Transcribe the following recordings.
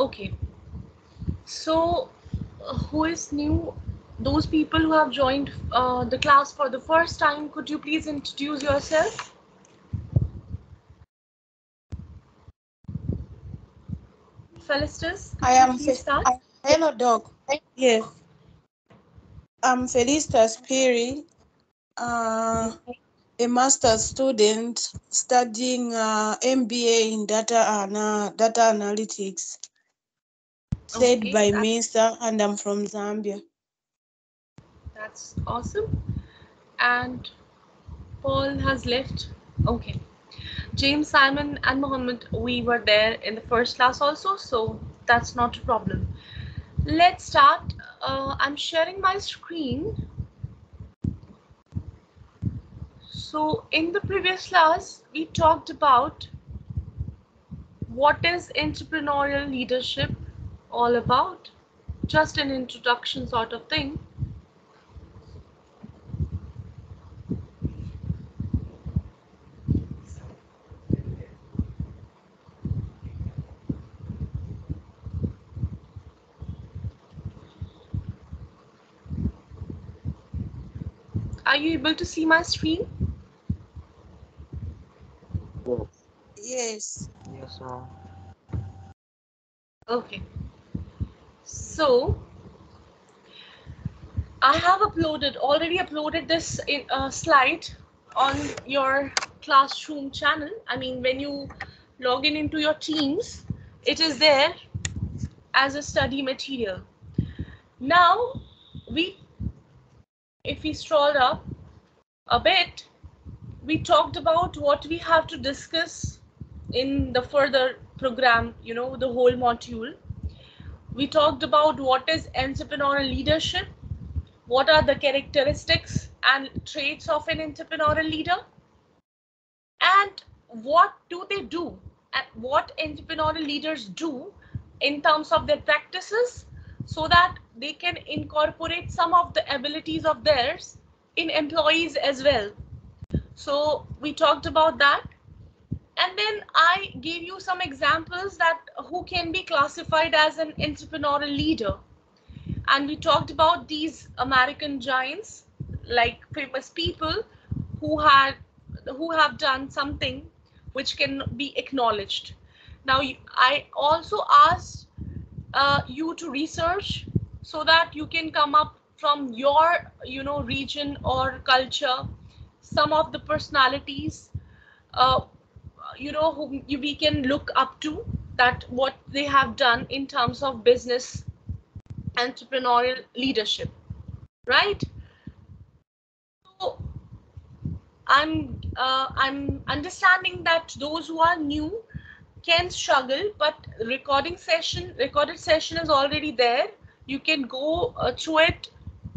Okay. So, uh, who is new? Those people who have joined uh, the class for the first time, could you please introduce yourself? Felicitas, I am start. Hello doc. Yes. I'm Felicitas Piri, uh, a master's student studying uh, MBA in data ana- data analytics, said Okay, by Mr. and I'm from Zambia. That's awesome. And Paul has left. Okay. James, Simon, and Mohammed, we were there in the first class also, so that's not a problem. Let's start. Uh, I'm sharing my screen. So, in the previous class, we talked about what is entrepreneurial leadership all about. Just an introduction sort of thing. Are you able to see my screen? Yes. Yes, ma'am. Okay. So I have uploaded already uploaded this in a slide on your classroom channel. I mean, when you log in into your Teams, it is there as a study material. Now we, if we scroll up a bit, we talked about what we have to discuss in the further program, you know, the whole module. We talked about what is entrepreneurial leadership, what are the characteristics and traits of an entrepreneurial leader, and what do they do, and what entrepreneurial leaders do in terms of their practices so that they can incorporate some of the abilities of theirs in employees as well. So we talked about that and then i gave you some examples that who can be classified as an entrepreneurial leader. And we talked about these american giants like famous people who had who have done something which can be acknowledged. Now i also asked uh, you to research so that you can come up from your you know region or culture some of the personalities uh, you know whom you, we can look up to that what they have done in terms of business entrepreneurial leadership right? So i'm uh, i'm understanding that those who are new can struggle but recording session recorded session is already there. You can go uh, through it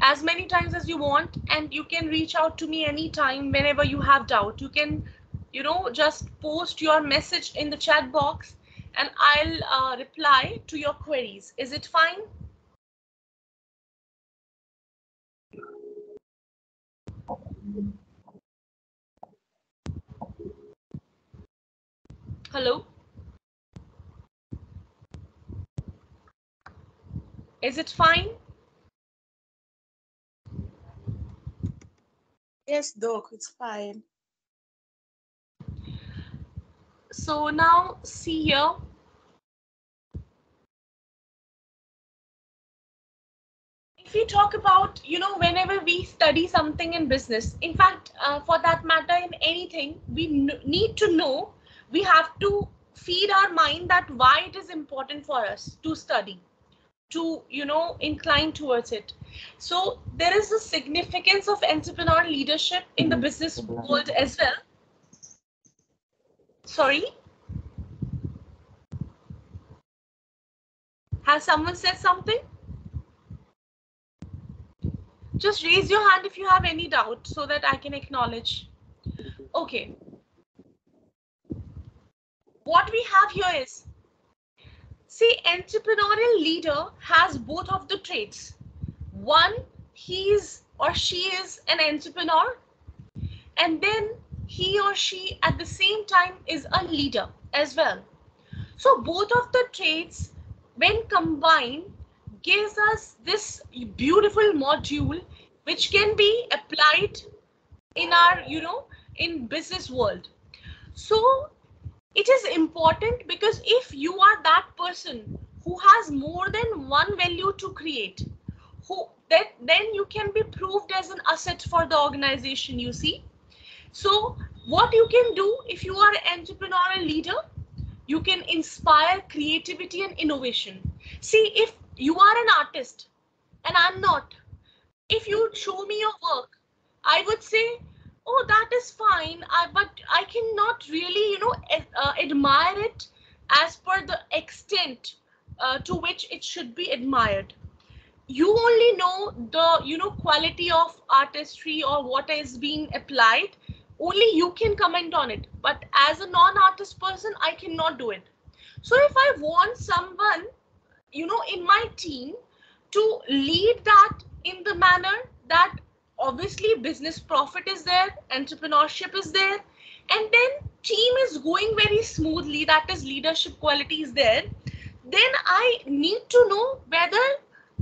as many times as you want and you can reach out to me anytime whenever you have doubt. You can you know just post your message in the chat box and i'll uh, reply to your queries. Is it fine? Hello? Is it fine? Yes, doc, it's fine. So now see here. If we talk about you know whenever we study something in business in fact uh, for that matter in anything we need to know we have to feed our mind that why it is important for us to study to you know incline towards it. So there is a significance of entrepreneurial leadership in the business world as well sorry has someone said something just raise your hand if you have any doubt so that I can acknowledge. Okay. What we have here is, see, entrepreneurial leader has both of the traits. One, he is or she is an entrepreneur, and then he or she at the same time is a leader as well. So both of the traits when combined gives us this beautiful module which can be applied in our you know in business world so it is important because if you are that person who has more than one value to create who that then you can be proved as an asset for the organization you see so what you can do if you are an entrepreneurial leader you can inspire creativity and innovation. See if you are an artist and i'm not if you show me your work i would say oh that is fine I, but i cannot really you know uh, admire it as per the extent uh, to which it should be admired. You only know the you know quality of artistry or what is being applied only you can comment on it. But as a non-artist person i cannot do it. So if i want someone you know in my team to lead that in the manner that obviously business profit is there entrepreneurship is there and then team is going very smoothly that is leadership quality is there then i need to know whether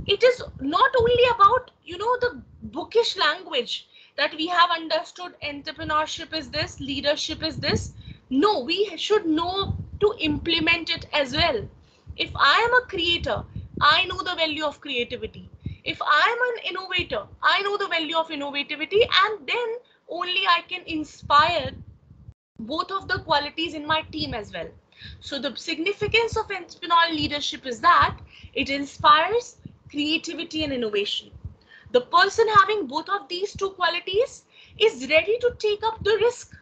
it is not only about you know the bookish language that we have understood entrepreneurship is this leadership is this. No we should know to implement it as well. If i am a creator i know the value of creativity. If i am an innovator i know the value of innovativity and then only i can inspire both of the qualities in my team as well. So the significance of entrepreneurial leadership is that it inspires creativity and innovation the person having both of these two qualities is ready to take up the risk.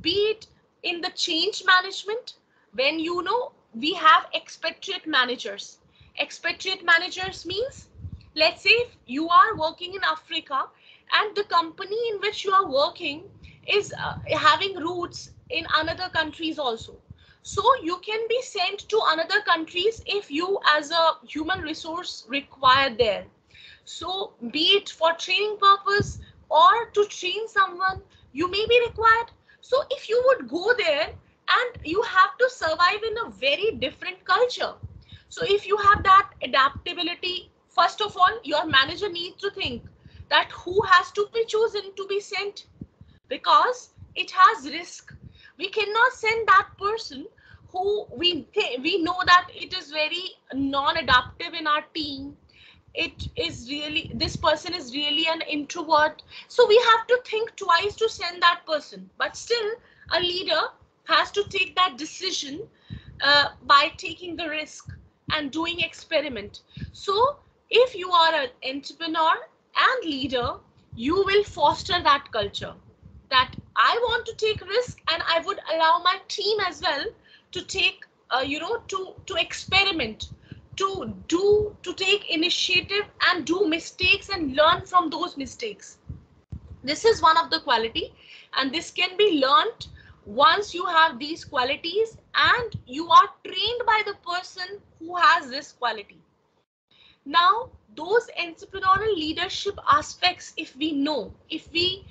Be it in the change management when you know we have expatriate managers. Expatriate managers means let's say you are working in africa and the company in which you are working is uh, having roots in another countries also. So you can be sent to another countries if you as a human resource required there so be it for training purpose or to train someone you may be required. So if you would go there and you have to survive in a very different culture. So if you have that adaptability first of all your manager needs to think that who has to be chosen to be sent. Because it has risk. We cannot send that person who we we know that it is very non-adaptive in our team it is really this person is really an introvert. So we have to think twice to send that person. But still a leader has to take that decision uh, by taking the risk and doing experiment. So if you are an entrepreneur and leader you will foster that culture that i want to take risk and i would allow my team as well to take uh, you know to to experiment to do to take initiative and do mistakes and learn from those mistakes. This is one of the quality and this can be learned once you have these qualities and you are trained by the person who has this quality. Now those entrepreneurial leadership aspects if we know if we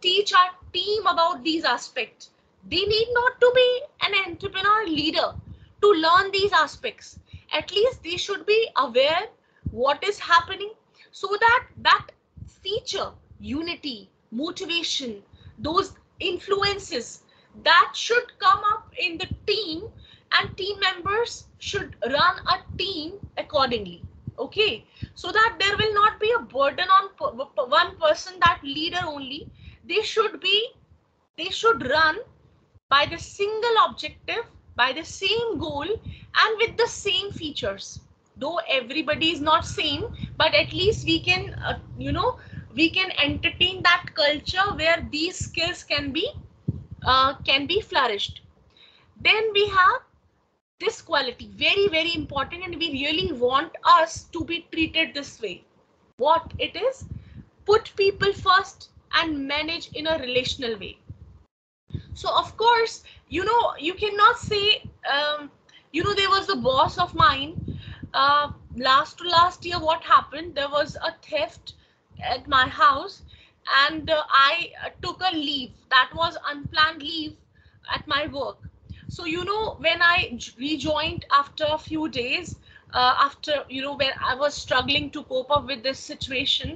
teach our team about these aspects they need not to be an entrepreneur leader to learn these aspects at least they should be aware what is happening so that that feature unity motivation those influences that should come up in the team and team members should run a team accordingly okay? So that there will not be a burden on one person that leader only. They should be they should run by the single objective by the same goal and with the same features. Though everybody is not same but at least we can uh, you know we can entertain that culture where these skills can be uh, can be flourished. Then we have this quality very very important and we really want us to be treated this way. What it is? Put people first and manage in a relational way so of course you know you cannot say um, you know there was a boss of mine uh, last to last year what happened there was a theft at my house and uh, i uh, took a leave that was unplanned leave at my work So, you know, when I rejoined after a few days, uh, after, you know, when I was struggling to cope up with this situation,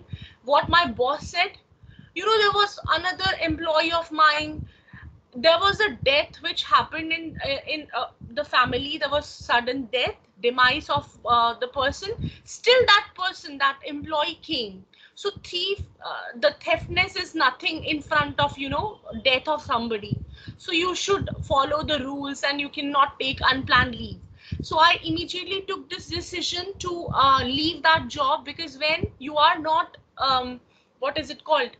what my boss said, you know, there was another employee of mine. There was a death which happened in uh, in uh, the family. There was sudden death, demise of uh, the person. Still, that person, that employee came. So thief, uh, the theftness is nothing in front of you know death of somebody so you should follow the rules and you cannot take unplanned leave so i immediately took this decision to uh, leave that job because when you are not um, what is it called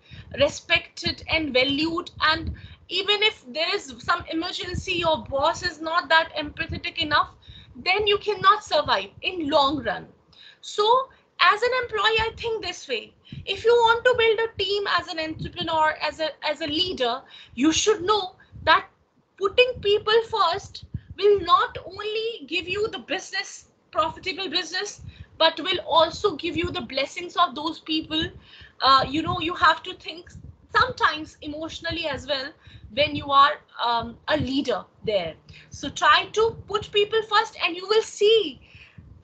respected and valued and even if there is some emergency your boss is not that empathetic enough then you cannot survive in long run. So as an employee i think this way. If you want to build a team as an entrepreneur as a as a leader you should know that putting people first will not only give you the business profitable business but will also give you the blessings of those people. Uh, you know you have to think sometimes emotionally as well when you are um, a leader there. So try to put people first and you will see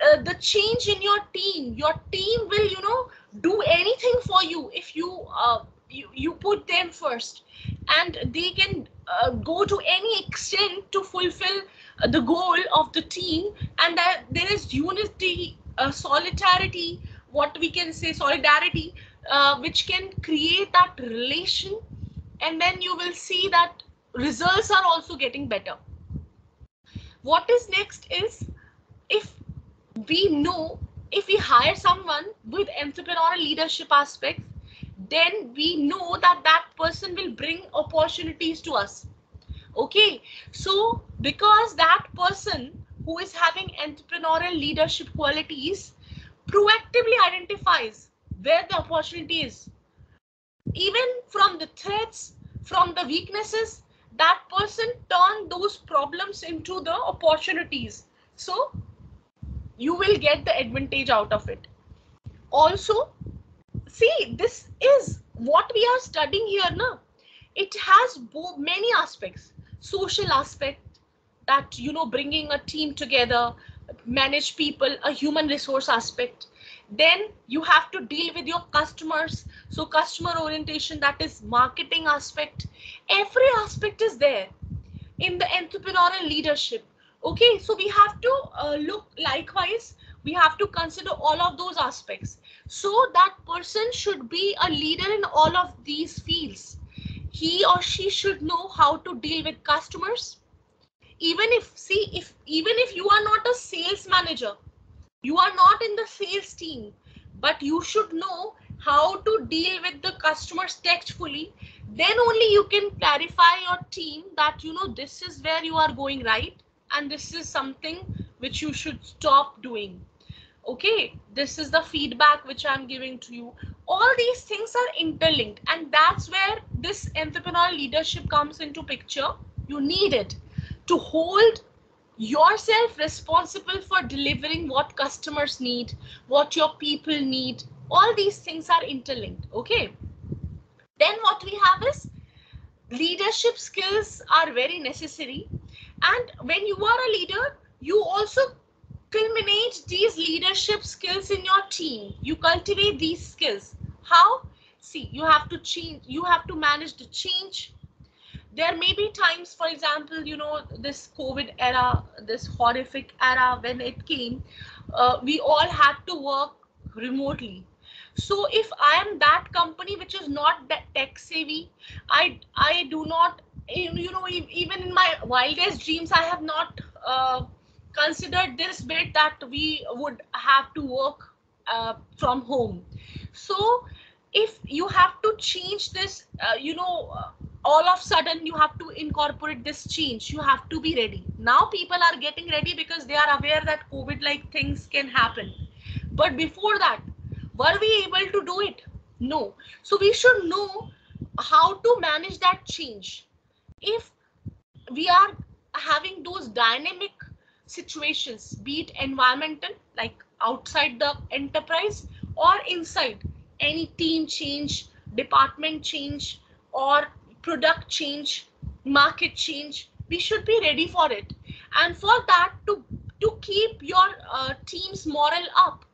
uh, the change in your team. Your team will you know do anything for you if you uh, you, you put them first. And they can uh, go to any extent to fulfill uh, the goal of the team. And that there is unity uh, solidarity what we can say solidarity uh, which can create that relation and then you will see that results are also getting better. What is next is if we know if we hire someone with entrepreneurial leadership aspects then we know that that person will bring opportunities to us. Okay? So because that person who is having entrepreneurial leadership qualities proactively identifies where the opportunity is even from the threats from the weaknesses that person turn those problems into the opportunities. So you will get the advantage out of it. Also see this is what we are studying here now it has many aspects. Social aspect that you know bringing a team together manage people a human resource aspect. Then you have to deal with your customers so customer orientation that is marketing aspect every aspect is there in the entrepreneurial leadership. Okay so we have to uh, look likewise we have to consider all of those aspects. So that person should be a leader in all of these fields. He or she should know how to deal with customers. Even if see if even if you are not a sales manager you are not in the sales team but you should know how to deal with the customers tactfully then only you can clarify your team that you know this is where you are going right and this is something which you should stop doing. Okay this is the feedback which i'm giving to you. All these things are interlinked and that's where this entrepreneurial leadership comes into picture. You need it to hold yourself responsible for delivering what customers need what your people need all these things are interlinked okay? Then what we have is leadership skills are very necessary. And when you are a leader you also culminate these leadership skills in your team. You cultivate these skills. How? See you have to change you have to manage the change. There may be times for example you know this covid era this horrific era when it came uh, we all had to work remotely so if i am that company which is not that tech savvy i i do not you know even in my wildest dreams i have not uh, considered this bit that we would have to work uh, from home. So if you have to change this uh, you know all of a sudden you have to incorporate this change you have to be ready. Now people are getting ready because they are aware that covid like things can happen. But before that were we able to do it? No. So we should know how to manage that change. If we are having those dynamic situations be it environmental like outside the enterprise or inside any team change department change or product change market change we should be ready for it. And for that to to keep your uh, team's moral up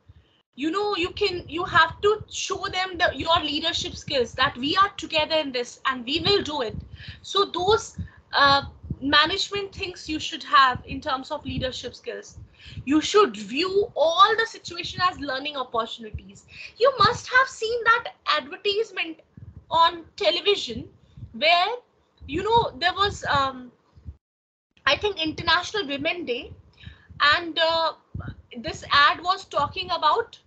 you know you can you have to show them the, your leadership skills that we are together in this and we will do it. So those uh, management things you should have in terms of leadership skills. You should view all the situation as learning opportunities. You must have seen that advertisement on television where you know there was um, i think international women day and uh, this ad was talking about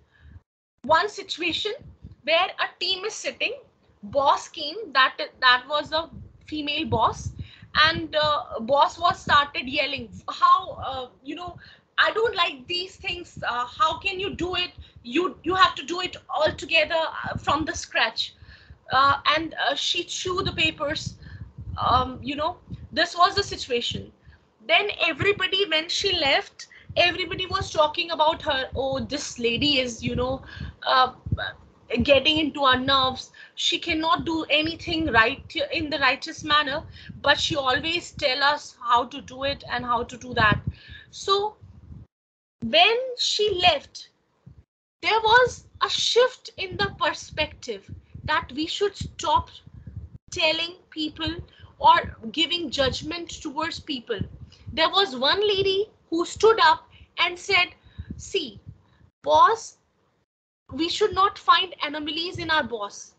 one situation where a team is sitting boss came that that was a female boss and uh, boss was started yelling how uh, you know i don't like these things uh, how can you do it? You you have to do it all together uh, from the scratch. Uh, and uh, she chew the papers um, you know this was the situation. Then everybody when she left everybody was talking about her oh this lady is you know uh, getting into our nerves. She cannot do anything right in the righteous manner but she always tell us how to do it and how to do that. So when she left there was a shift in the perspective that we should stop telling people or giving judgment towards people. There was one lady who stood up and said, see, boss, we should not find anomalies in our boss.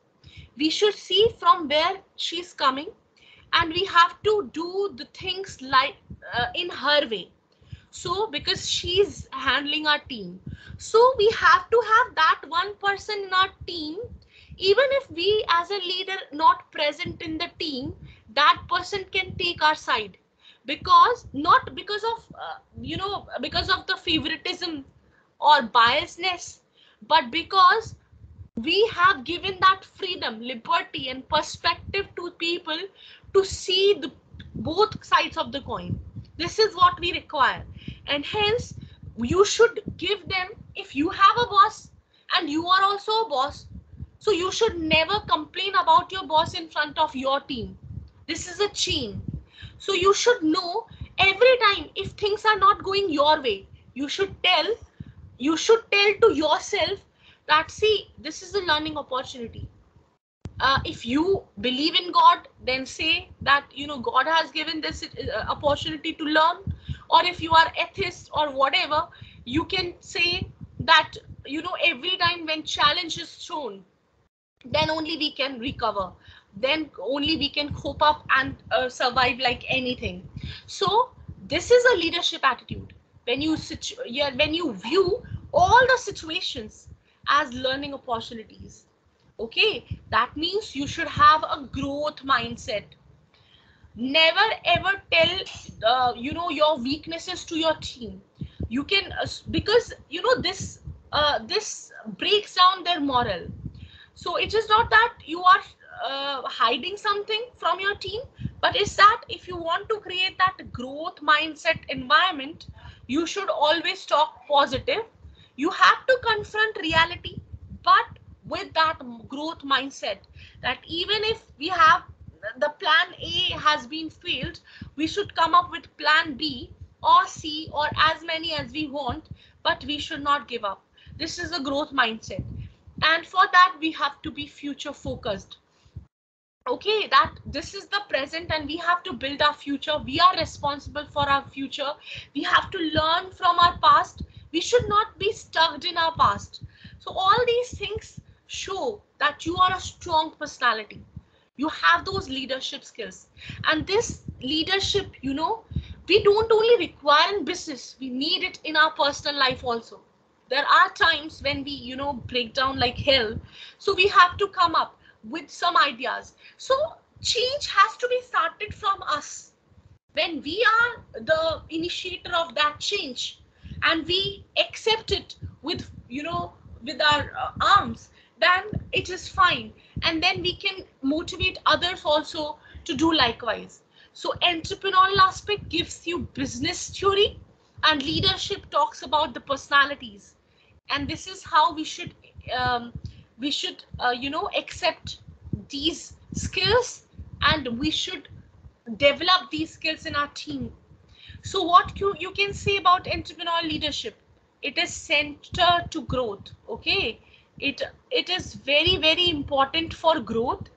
We should see from where she's coming and we have to do the things like uh, in her way. So because she's handling our team. So we have to have that one person in our team even if we as a leader not present in the team that person can take our side because not because of uh, you know because of the favoritism or biasness but because we have given that freedom liberty and perspective to people to see the both sides of the coin. This is what we require. And hence you should give them if you have a boss and you are also a boss so you should never complain about your boss in front of your team. This is a chain. So you should know every time if things are not going your way, you should tell, you should tell to yourself that see, this is a learning opportunity. Uh, if you believe in God, then say that you know God has given this uh, opportunity to learn. Or if you are atheist or whatever, you can say that you know every time when challenge is thrown, then only we can recover then only we can cope up and uh, survive like anything so this is a leadership attitude when you yeah, when you view all the situations as learning opportunities okay? That means you should have a growth mindset. Never ever tell uh, you know your weaknesses to your team. You can uh, because you know this uh, this breaks down their moral so it is not that you are uh, hiding something from your team but is that if you want to create that growth mindset environment you should always talk positive. You have to confront reality but with that growth mindset that even if we have the plan a has been failed we should come up with plan b or c or as many as we want but we should not give up. This is a growth mindset. And for that we have to be future focused okay that this is the present and we have to build our future. We are responsible for our future. We have to learn from our past. We should not be stuck in our past. So all these things show that you are a strong personality. You have those leadership skills. And this leadership you know we don't only require in business. We need it in our personal life also. There are times when we you know break down like hell. So we have to come up with some ideas. So change has to be started from us. When we are the initiator of that change and we accept it with, you know, with our uh, arms, then it is fine. And then we can motivate others also to do likewise. So entrepreneurial aspect gives you business theory and leadership talks about the personalities. And this is how we should um, we should uh, you know accept these skills and we should develop these skills in our team. So what you, you can say about entrepreneurial leadership? It is centered to growth. Okay. It, it is very, very important for growth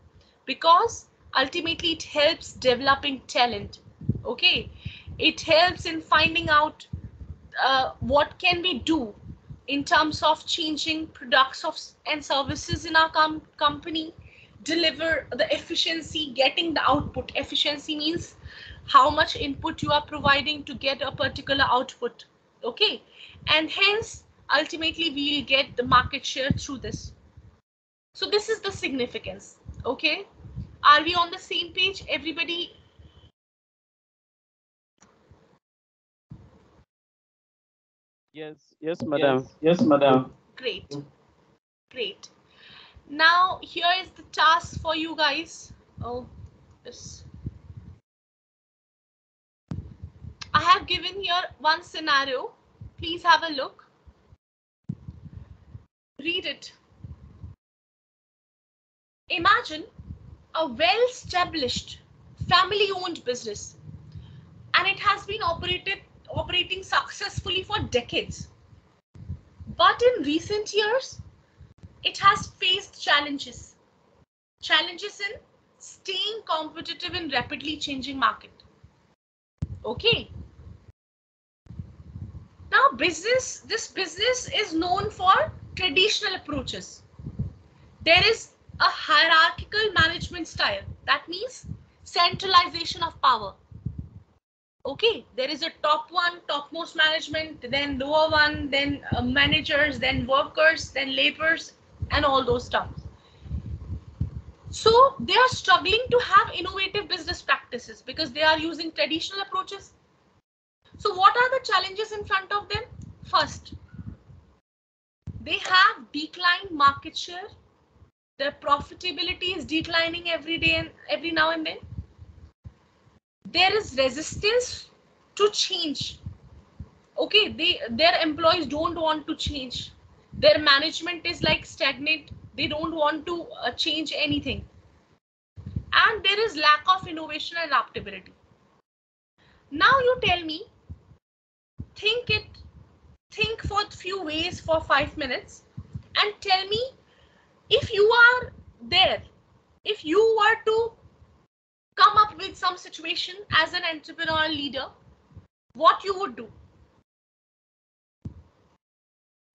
because ultimately it helps developing talent. Okay. It helps in finding out uh, what can we do in terms of changing products of and services in our com company deliver the efficiency getting the output. Efficiency means how much input you are providing to get a particular output okay? And hence ultimately we'll get the market share through this. So this is the significance okay? Are we on the same page? Everybody yes yes madam. Yes, yes, madam. great. Great. Now here is the task for you guys. Oh this i have given here one scenario. Please have a look. Read it. Imagine a well-established family-owned business and it has been operated operating successfully for decades but in recent years it has faced challenges. Challenges in staying competitive in rapidly changing market. Okay. Now business, this business is known for traditional approaches. There is a hierarchical management style. That means centralization of power. Okay, there is a top one, topmost management, then lower one, then uh, managers, then workers, then laborers, and all those terms. So they are struggling to have innovative business practices because they are using traditional approaches. So what are the challenges in front of them? First, they have declined market share. Their profitability is declining every day and every now and then. There is resistance to change. Okay, they their employees don't want to change. Their management is like stagnant. They don't want to uh, change anything. And there is lack of innovation and adaptability. Now you tell me think it think for a few ways for five minutes and tell me if you are there if you were to come up with some situation as an entrepreneurial leader what you would do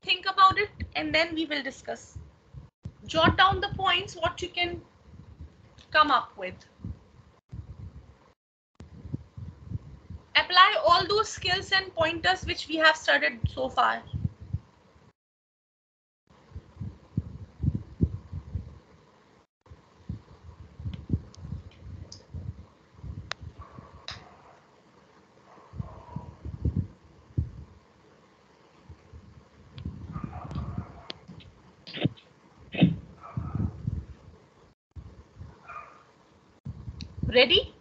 think about it and then we will discuss. Jot down the points, what you can come up with. Apply all those skills and pointers which we have studied so far. Ready?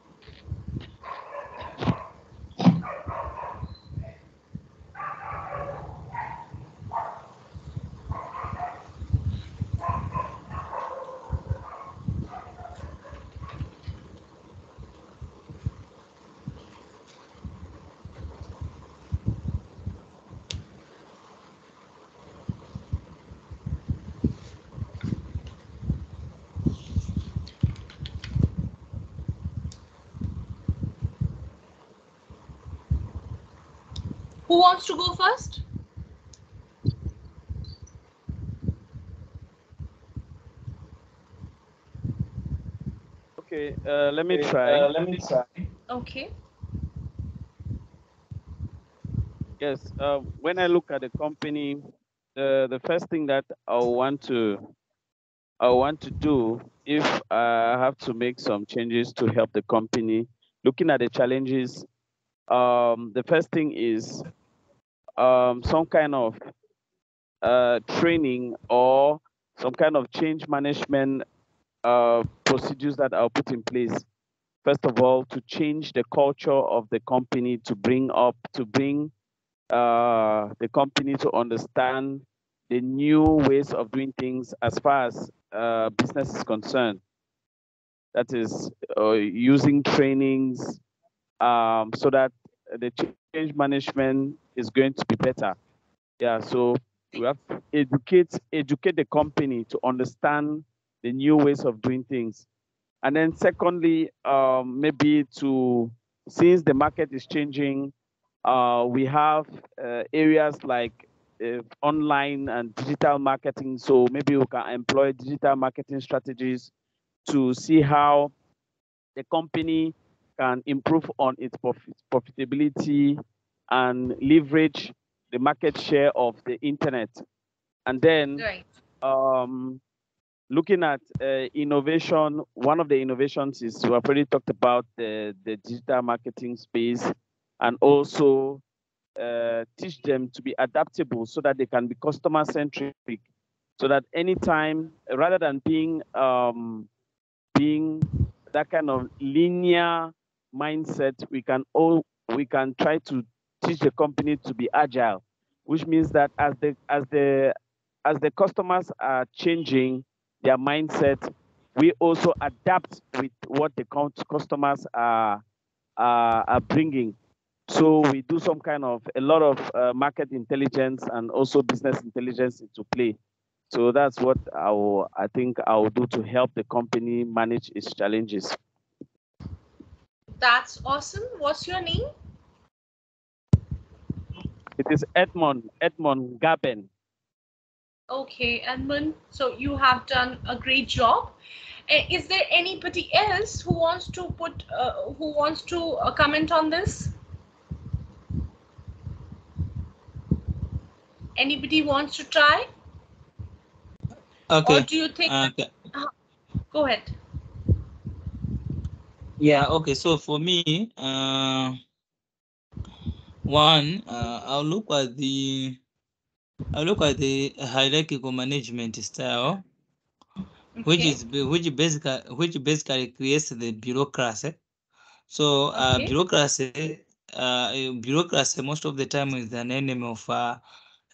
Wants to go first? okay uh, let me try uh, let me try. Okay. yes uh, when i look at the company the the first thing that i want to i want to do if i have to make some changes to help the company looking at the challenges um the first thing is um some kind of uh training or some kind of change management uh procedures that i'll put in place first of all to change the culture of the company to bring up to bring uh, the company to understand the new ways of doing things as far as uh, business is concerned. that is uh, using trainings um, so that the change management is going to be better. Yeah, so we have to educate educate the company to understand the new ways of doing things. And then secondly, um, maybe to since the market is changing, uh, we have uh, areas like uh, online and digital marketing. So maybe we can employ digital marketing strategies to see how the company can improve on its profit, profitability and leverage the market share of the internet. And then Right. um, looking at uh, innovation, one of the innovations is we have already talked about the, the digital marketing space and also uh, teach them to be adaptable so that they can be customer centric so that anytime rather than being um, being that kind of linear mindset we can all we can try to teach the company to be agile which means that as the as the as the customers are changing their mindset we also adapt with what the customers are are, are bringing so we do some kind of a lot of uh, market intelligence and also business intelligence into play so that's what I will, I think I will do to help the company manage its challenges. That's awesome. What's your name? It is Edmond Edmond Gaben. Okay, Edmond, So you have done a great job. Eh, Is there anybody else who wants to put, uh, who wants to uh, comment on this? Anybody wants to try, Okay. or Okay. do you think? Uh. Go ahead. Yeah. Okay. So for me, uh, one, uh, I'll look at the, I'll look at the hierarchical management style, which is which basically which basically creates the bureaucracy. So uh, Okay. bureaucracy, uh, bureaucracy most of the time is an enemy of uh,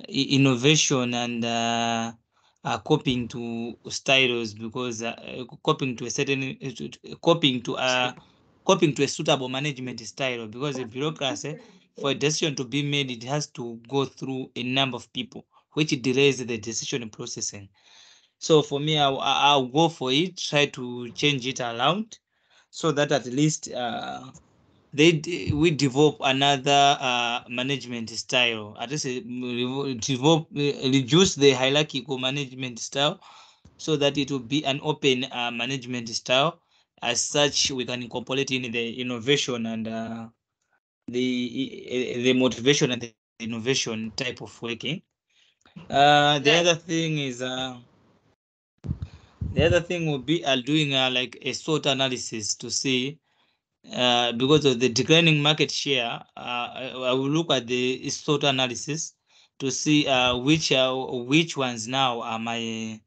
innovation and uh, uh, copying to styles because uh, uh, copying to a certain uh, to- to- copying to a copying to a suitable management style because a bureaucracy for a decision to be made it has to go through a number of people which delays the decision processing. So for me I'll, I'll go for it try to change it around so that at least uh, they we develop another uh, management style. At least develop reduce the hierarchical management style so that it will be an open uh, management style. As such we can incorporate in the innovation and uh, the the motivation and the innovation type of working. Uh, the other thing is uh, the other thing will be uh, doing uh, like a SWOT analysis to see uh, because of the declining market share, uh, I, I will look at the SWOT analysis to see uh, which uh, which ones now are my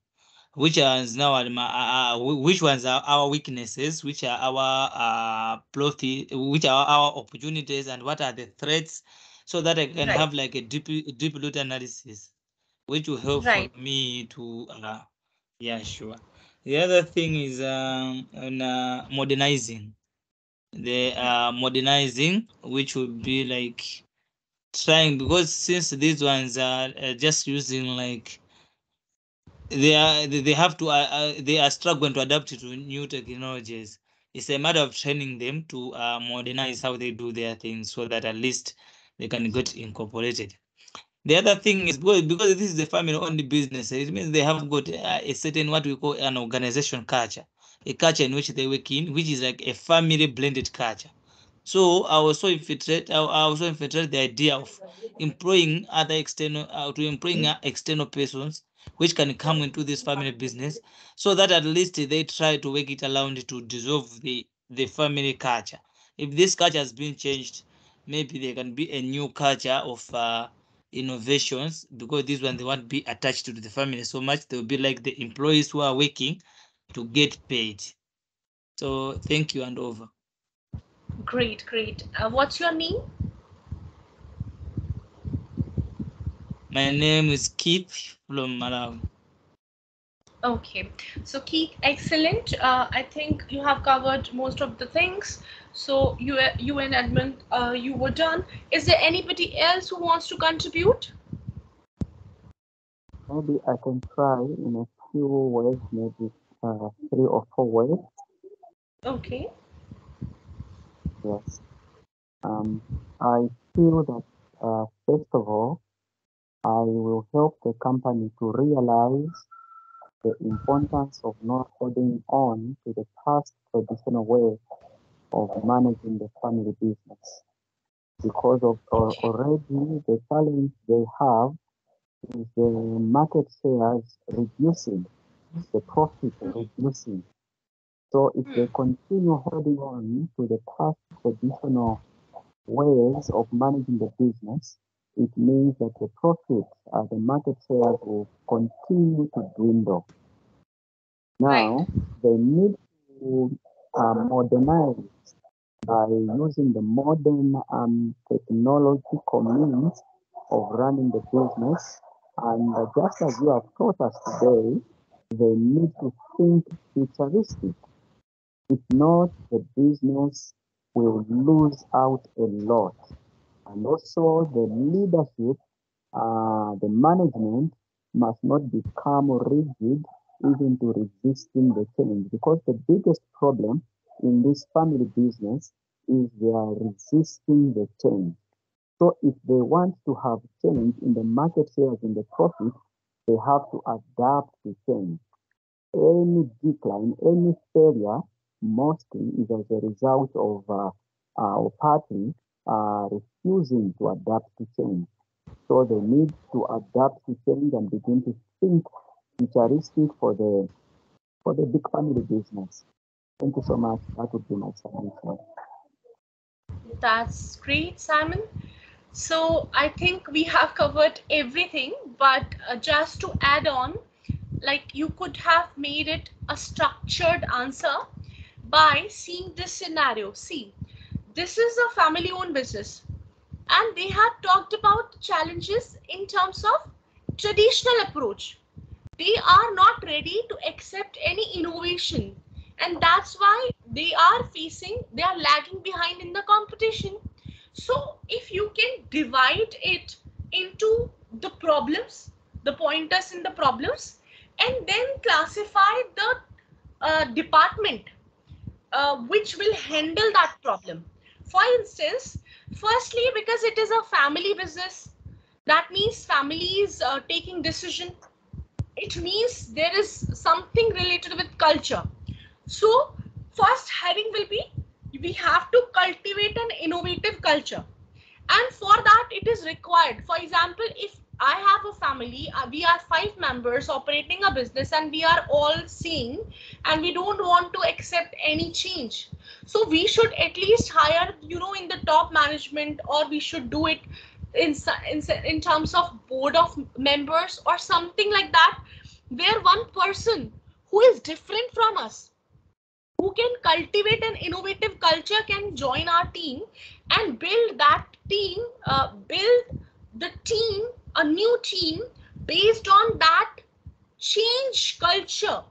which ones now are my uh, which ones are our weaknesses, which are our uh, profit, which are our opportunities, and what are the threats, so that I can Right. have like a deep deep root analysis, which will help Right. for me to uh, yeah sure. The other thing is um, on uh, modernizing the uh modernizing which would be like trying because since these ones are uh, just using like they are they have to uh, uh, they are struggling to adapt to new technologies it's a matter of training them to uh, modernize how they do their things so that at least they can get incorporated the other thing is because, because this is a family owned business it means they have got uh, a certain what we call an organization culture a culture in which they work in which is like a family blended culture so I also infiltrate. I also infiltrate the idea of employing other external, uh, to employing uh, external persons which can come into this family business, so that at least they try to work it around to dissolve the the family culture. If this culture has been changed, maybe there can be a new culture of uh, innovations because this one they won't be attached to the family so much. They will be like the employees who are working to get paid. So thank you and over. Great, great. Uh, what's your name? My name is Keith from Malawi. Okay, so Keith, excellent. Uh, I think you have covered most of the things. So you, you and Edmund, uh, you were done. Is there anybody else who wants to contribute? Maybe I can try in a few ways, maybe uh, three or four ways. Okay. Yes. Um, I feel that uh, first of all, I will help the company to realize the importance of not holding on to the past traditional way of managing the family business. Because of uh, already the challenge they have is the market shares reducing, the profit reducing. So if they continue holding on to the past traditional ways of managing the business, it means that the profit, uh, the market shares will continue to dwindle. Now, they need to uh, modernize by using the modern um, technological means of running the business. And uh, just as you have taught us today, they need to think futuristic. If not, the business will lose out a lot. And also the leadership, uh, the management must not become rigid even to resisting the change because the biggest problem in this family business is they are resisting the change. So if they want to have change in the market shares in the profit, they have to adapt to change. Any decline, any failure, mostly is as a result of uh, our party uh, refusing to adapt to change. So they need to adapt to change and begin to think futuristic for the for the big family business. Thank you so much. That would be my submission. That's great, Simon. So I think we have covered everything, but uh, just to add on, like you could have made it a structured answer by seeing this scenario. See, this is a family owned business and they have talked about challenges in terms of traditional approach. They are not ready to accept any innovation and that's why they are facing, they are lagging behind in the competition. So if you can divide it into the problems, the pointers in the problems, and then classify the uh, department uh, which will handle that problem. For instance, firstly, because it is a family business, that means families uh, taking decision. It means there is something related with culture. So first heading will be we have to cultivate an innovative culture. And for that, it is required. For example, if I have a family, uh, we are five members operating a business and we are all seeing and we don't want to accept any change. So we should at least hire, you know, in the top management or we should do it in, in, in terms of board of members or something like that, where one person who is different from us who can cultivate an innovative culture can join our team and build that team, uh, build the team, a new team based on that change culture.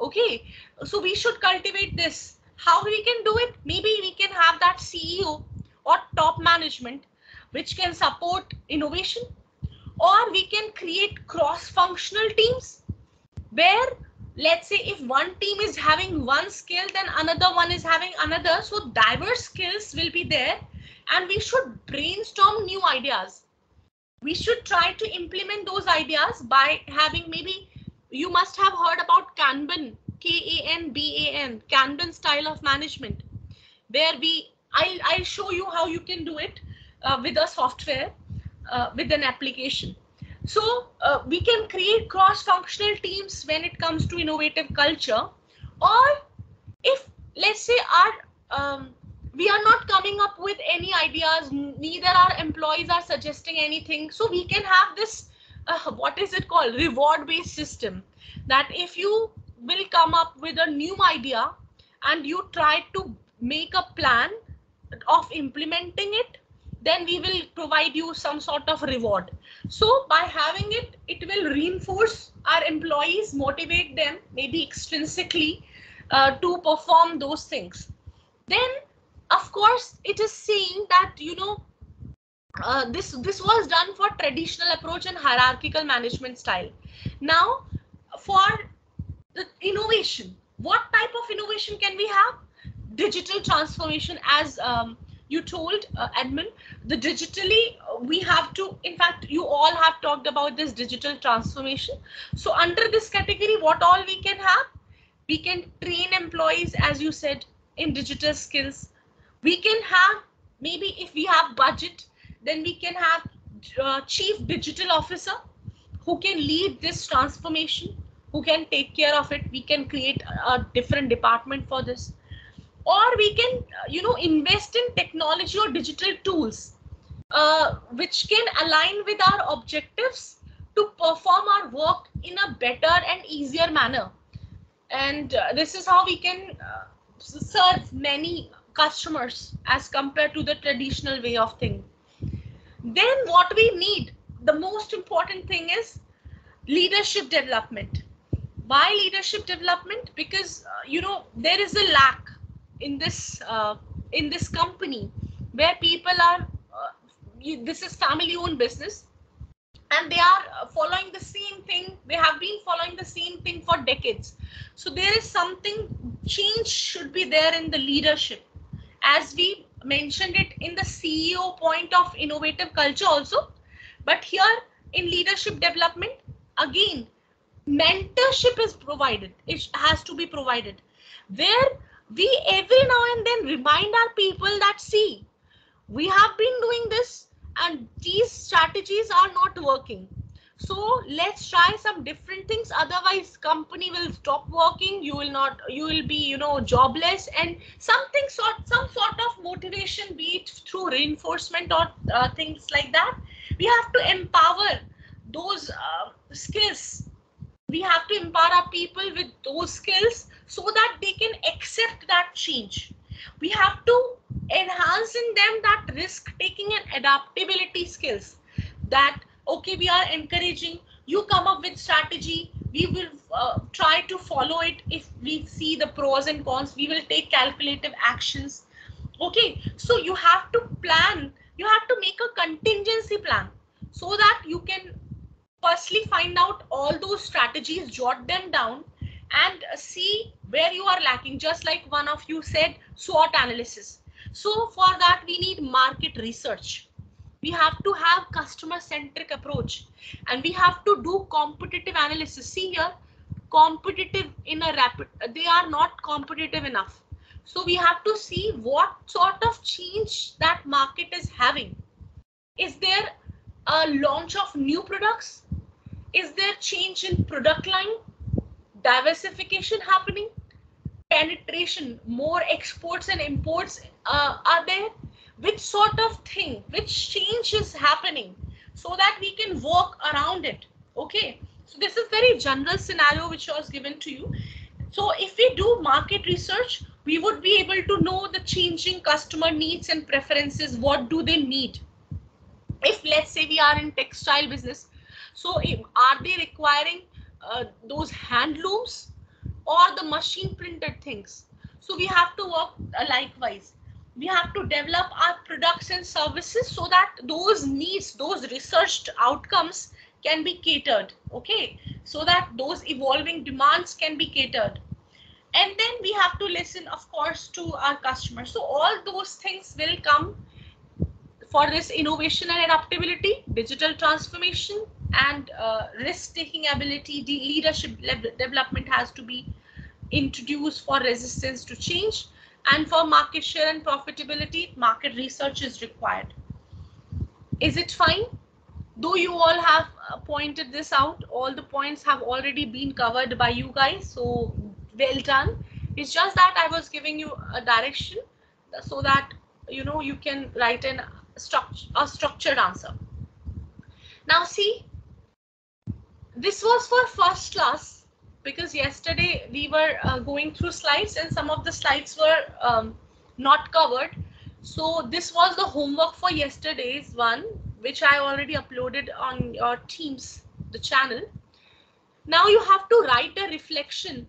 Okay, so we should cultivate this. How we can do it? Maybe we can have that CEO or top management which can support innovation or we can create cross-functional teams where let's say if one team is having one skill then another one is having another so diverse skills will be there and we should brainstorm new ideas we should try to implement those ideas by having maybe you must have heard about kanban k-a-n-b-a-n kanban style of management where we i'll, I'll show you how you can do it uh, with a software uh, with an application so uh, we can create cross-functional teams when it comes to innovative culture. Or if let's say our um, we are not coming up with any ideas, neither our employees are suggesting anything. So we can have this uh, what is it called reward-based system that if you will come up with a new idea and you try to make a plan of implementing it then we will provide you some sort of reward. So by having it, it will reinforce our employees motivate them maybe extrinsically uh, to perform those things then of course it is saying that you know uh, this this was done for traditional approach and hierarchical management style now for the innovation what type of innovation can we have digital transformation as um, you told uh, Edmund, the digitally uh, we have to, in fact, you all have talked about this digital transformation. So under this category, what all we can have? We can train employees, as you said, in digital skills. We can have, maybe if we have budget, then we can have uh, chief digital officer who can lead this transformation, who can take care of it. We can create a different department for this or we can uh, you know invest in technology or digital tools uh, which can align with our objectives to perform our work in a better and easier manner and uh, this is how we can uh, serve many customers as compared to the traditional way of thing. Then what we need the most important thing is leadership development. Why leadership development? Because uh, you know there is a lack in this uh, in this company where people are uh, you, this is family owned business and they are uh, following the same thing. They have been following the same thing for decades. So there is something change should be there in the leadership as we mentioned it in the ceo point of innovative culture also but here in leadership development again mentorship is provided. It has to be provided. Where we every now and then remind our people that see we have been doing this and these strategies are not working so let's try some different things. Otherwise company will stop working. You will not you will be you know jobless. And something sort some sort of motivation be it through reinforcement or uh, things like that. We have to empower those uh, skills. We have to empower our people with those skills so that they can accept that change. We have to enhance in them that risk taking and adaptability skills that, okay, we are encouraging you come up with strategy. We will uh, try to follow it. If we see the pros and cons, we will take calculative actions. Okay, so you have to plan, you have to make a contingency plan so that you can firstly find out all those strategies, jot them down and see where you are lacking just like one of you said SWOT analysis. So for that we need market research. We have to have customer centric approach and we have to do competitive analysis. See here competitive in a rapid they are not competitive enough. So we have to see what sort of change that market is having. Is there a launch of new products? Is there change in product line? Diversification happening? penetration, more exports and imports uh, are there? Which sort of thing, which change is happening so that we can work around it? Okay, so this is very general scenario which was given to you. So if we do market research, we would be able to know the changing customer needs and preferences. What do they need? If let's say we are in textile business, so are they requiring uh, those hand looms or the machine printed things. So we have to work uh, likewise. We have to develop our products and services so that those needs, those researched outcomes can be catered. Okay, so that those evolving demands can be catered. And then we have to listen, of course, to our customers. So all those things will come for this innovation and adaptability, digital transformation, and uh, risk-taking ability, the leadership development has to be introduced for resistance to change. And for market share and profitability, market research is required. Is it fine? Though you all have uh, pointed this out, all the points have already been covered by you guys. So well done. It's just that I was giving you a direction so that you know you can write an structure a structured answer. Now see, this was for first class because yesterday we were uh, going through slides and some of the slides were um, not covered. So this was the homework for yesterday's one, which I already uploaded on your Teams, the channel. Now you have to write a reflection.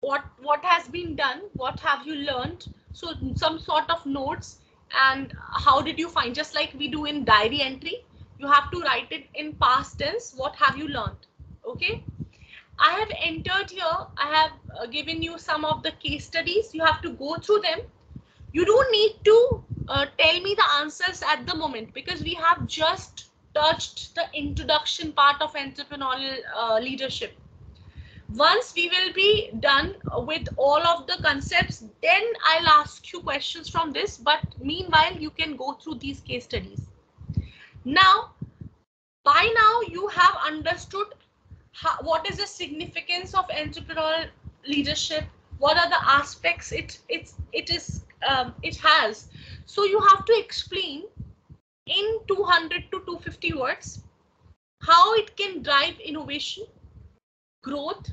What what has been done? What have you learned? So some sort of notes and how did you find? Just like we do in diary entry, you have to write it in past tense. What have you learned? Okay. I have entered here. I have uh, given you some of the case studies. You have to go through them. You don't need to uh, tell me the answers at the moment because we have just touched the introduction part of entrepreneurial uh, leadership. Once we will be done with all of the concepts, then I'll ask you questions from this. But meanwhile, you can go through these case studies. Now, by now you have understood how, what is the significance of entrepreneurial leadership? What are the aspects it it's it is um, it has? So you have to explain in 200 to 250 words how it can drive innovation growth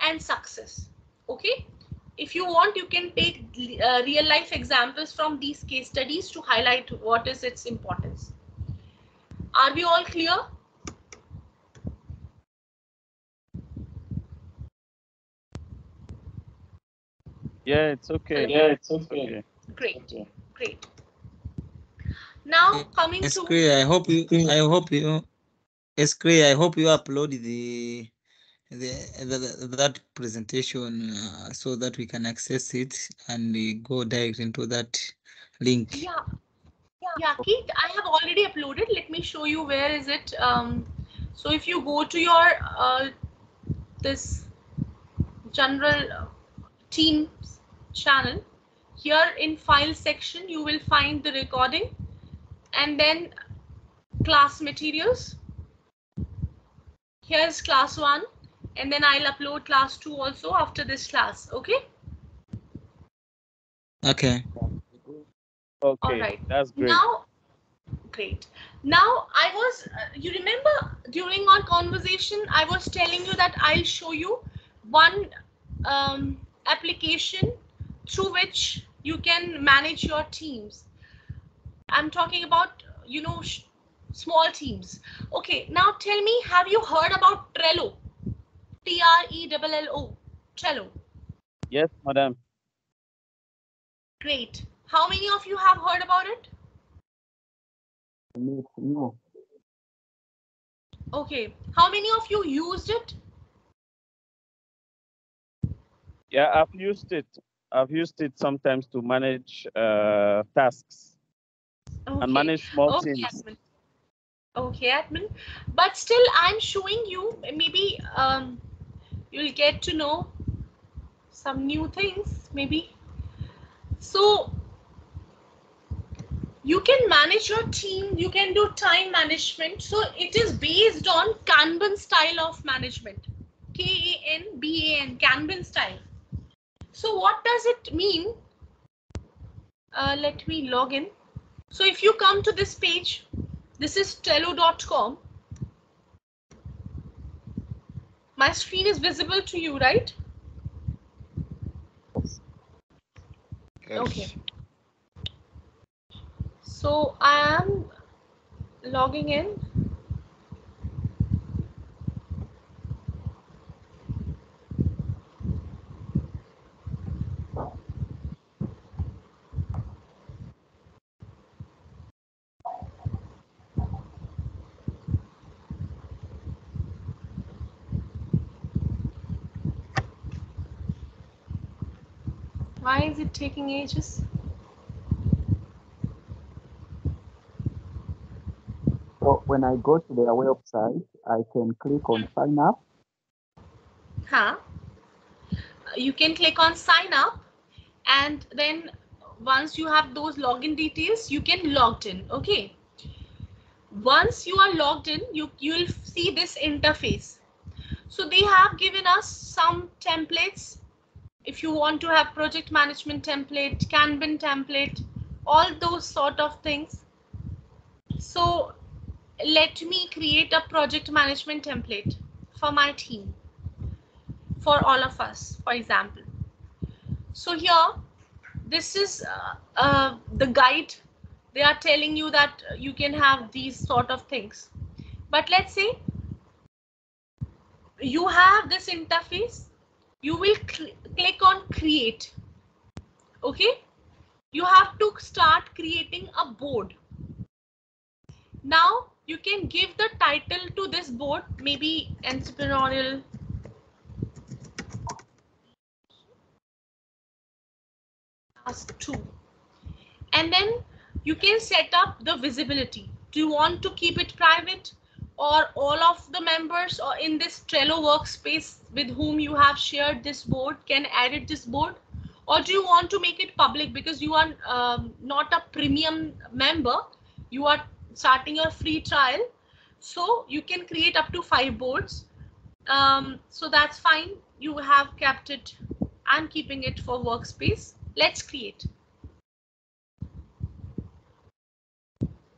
and success. Okay? If you want you can take uh, real life examples from these case studies to highlight what is its importance. Are we all clear Yeah, it's okay. Yeah, it's okay. Great, great. Now coming to Eskri, I hope you. I hope you. Eskri, I hope you upload the the, the, the that presentation uh, so that we can access it and uh, go direct into that link. yeah, yeah, Keith, I have already uploaded. Let me show you where is it. Um, so if you go to your uh, this general teams channel, here in file section you will find the recording and then class materials. Here's class one and then I'll upload class two also after this class. Okay. Okay. Okay, right. that's great. Now, great. Now I was, uh, you remember during our conversation, I was telling you that I'll show you one um, application through which you can manage your teams. I'm talking about, you know, small teams. Okay, now tell me, have you heard about Trello? T R E L L O. Trello. Yes, madam. Great. How many of you have heard about it? No. Okay. How many of you used it? Yeah, I've used it. I've used it sometimes to manage uh, tasks Okay. and manage small okay, teams. admin. Okay, admin. But still, I'm showing you. Maybe um, you'll get to know some new things. Maybe. So you can manage your team. You can do time management. So it is based on Kanban style of management. K A N B A N. Kanban style. So what does it mean? Uh, let me log in. So if you come to this page, this is Trello.com. My screen is visible to you, right? Yes. Okay. So I am logging in. Why is it taking ages? So when I go to their website, I can click on sign up. Huh? You can click on sign up and then once you have those login details, you can logged in. Okay. Once you are logged in, you you'll see this interface. So they have given us some templates. If you want to have project management template, Kanban template, all those sort of things. So let me create a project management template for my team for all of us, for example. So here, this is uh, uh, the guide. They are telling you that you can have these sort of things. But let's say you have this interface. You will click on create. Okay. You have to start creating a board. Now you can give the title to this board, maybe entrepreneurial task two. And then you can set up the visibility. Do you want to keep it private or all of the members or in this Trello workspace with whom you have shared this board can edit this board? Or do you want to make it public because you are um, not a premium member? You are starting your free trial. So you can create up to five boards. Um, so that's fine. You have kept it. I'm keeping it for workspace. Let's create.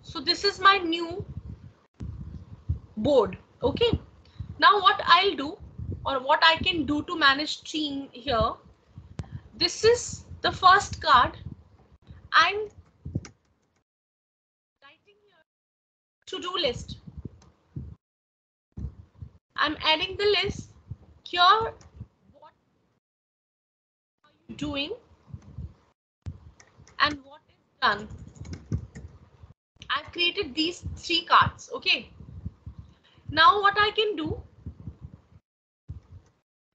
So this is my new board. Okay. Now what I'll do or what I can do to manage team here. This is the first card. I'm writing here to-do list. I'm adding the list here. What are you doing? And what is done? I've created these three cards. Okay. Now what I can do,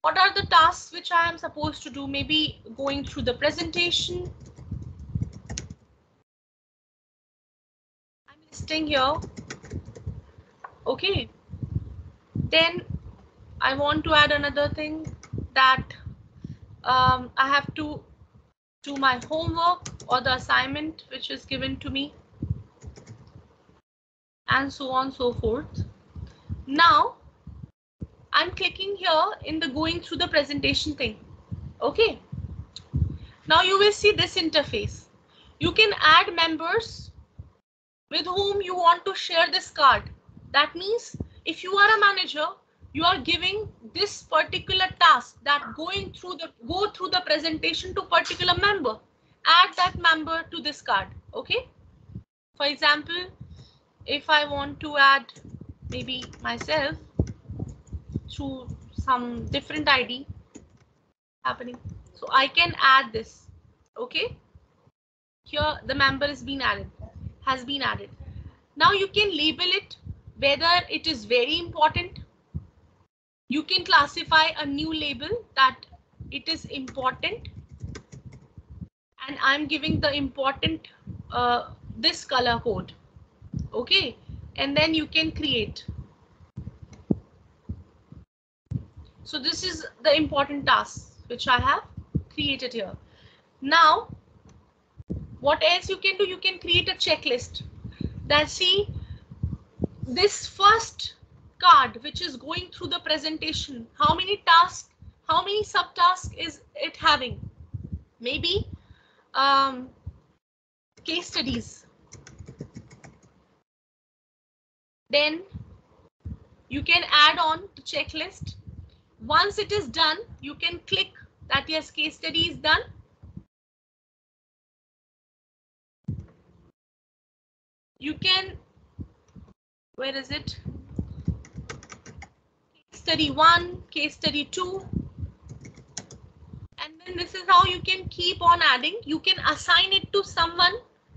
what are the tasks which I am supposed to do? Maybe going through the presentation. I'm listing here. Okay. Then I want to add another thing that um, I have to do my homework or the assignment which is given to me and so on so forth. Now I'm clicking here in the going through the presentation thing. Okay. Now you will see this interface. You can add members with whom you want to share this card. That means if you are a manager, you are giving this particular task that going through the go through the presentation to particular member. Add that member to this card. Okay. For example, if I want to add maybe myself through some different ID happening. So I can add this. Okay. Here the member is being added, has been added. Now you can label it whether it is very important. You can classify a new label that it is important. And I'm giving the important uh, this color code. Okay. And then you can create. So this is the important task which I have created here. Now, what else you can do? You can create a checklist that see this first card which is going through the presentation. How many tasks, how many subtasks is it having? Maybe um, case studies. Then you can add on the checklist once it is done, you can click that yes, case study is done. You can, where is it? Case study one, case study two. And then this is how you can keep on adding. You can assign it to someone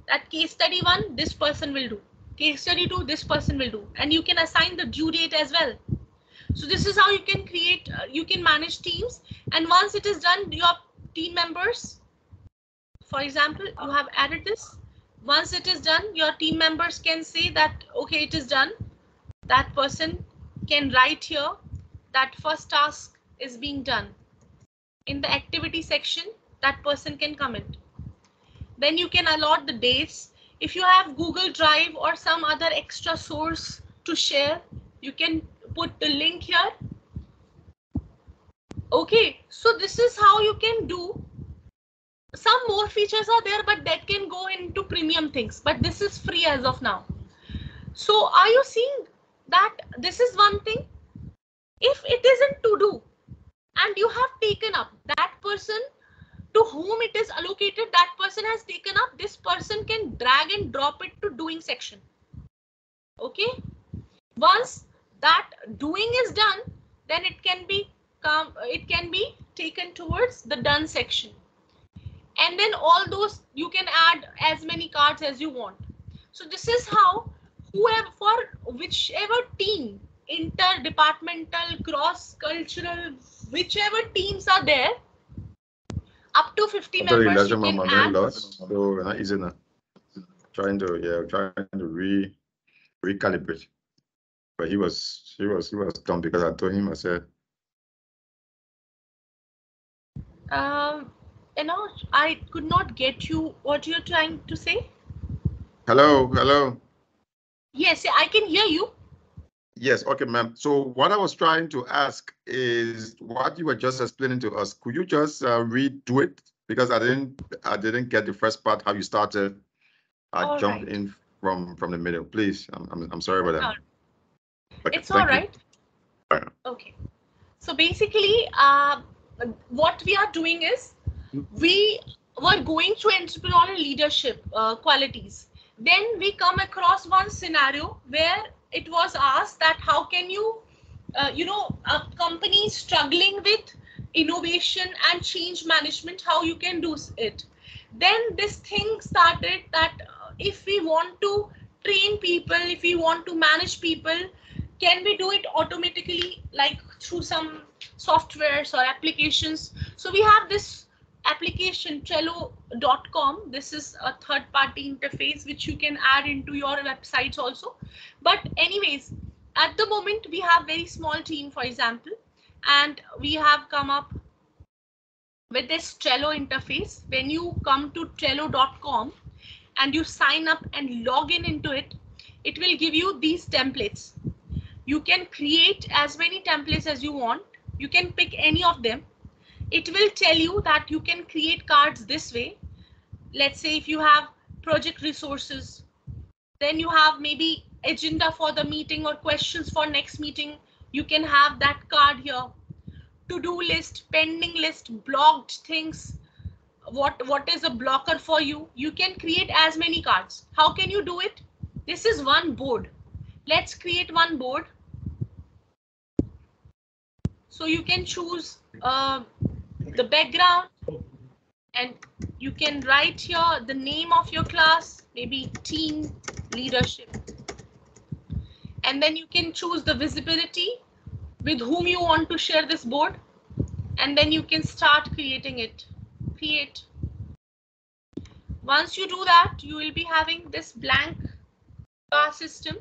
that case study one, this person will do. Case study two, this person will do. And you can assign the due date as well. So this is how you can create, uh, you can manage teams. And once it is done, your team members, for example, you have added this. Once it is done, your team members can say that, OK, it is done. That person can write here that first task is being done. In the activity section, that person can comment. Then you can allot the dates. If you have Google Drive or some other extra source to share, you can put the link here. Okay, so this is how you can do. Some more features are there, but that can go into premium things, but this is free as of now. So are you seeing that this is one thing? If it isn't to do and you have taken up that person to whom it is allocated, that person has taken up, this person can drag and drop it to doing section. Okay. Once that doing is done, then it can be come it can be taken towards the done section and then all those you can add as many cards as you want so this is how whoever for whichever team interdepartmental cross cultural whichever teams are there up to 50 After the members you can add so uh, now. Trying to, yeah, trying to re recalibrate. But he was, he was, he was dumb because I told him, I said, um you know i could not get you what you're trying to say hello, hello. yes i can hear you Yes, okay, ma'am. So what I was trying to ask is what you were just explaining to us. Could you just uh, redo it? Because I didn't, I didn't get the first part, how you started. I All jumped right. in from, from the middle, please. I'm, I'm, I'm sorry about that. Okay, it's all thank you. Okay. So basically uh, what we are doing is we were going through entrepreneurial leadership uh, qualities. Then we come across one scenario where it was asked that how can you uh, you know a company struggling with innovation and change management how you can do it. Then this thing started that uh, if we want to train people if we want to manage people can we do it automatically like through some softwares or applications? So we have this application trello.com this is a third party interface which you can add into your websites also. But anyways at the moment we have very small team for example and we have come up with this trello interface. When you come to trello.com and you sign up and log in into it it will give you these templates you can create as many templates as you want. You can pick any of them. It will tell you that you can create cards this way. Let's say if you have project resources then you have maybe agenda for the meeting or questions for next meeting. You can have that card here. To do list pending list blocked things. What what is a blocker for you? You can create as many cards. How can you do it? This is one board let's create one board. So you can choose uh, the background and you can write here the name of your class maybe team leadership. And then you can choose the visibility with whom you want to share this board. And then you can start creating it. Create. Once you do that you will be having this blank bar system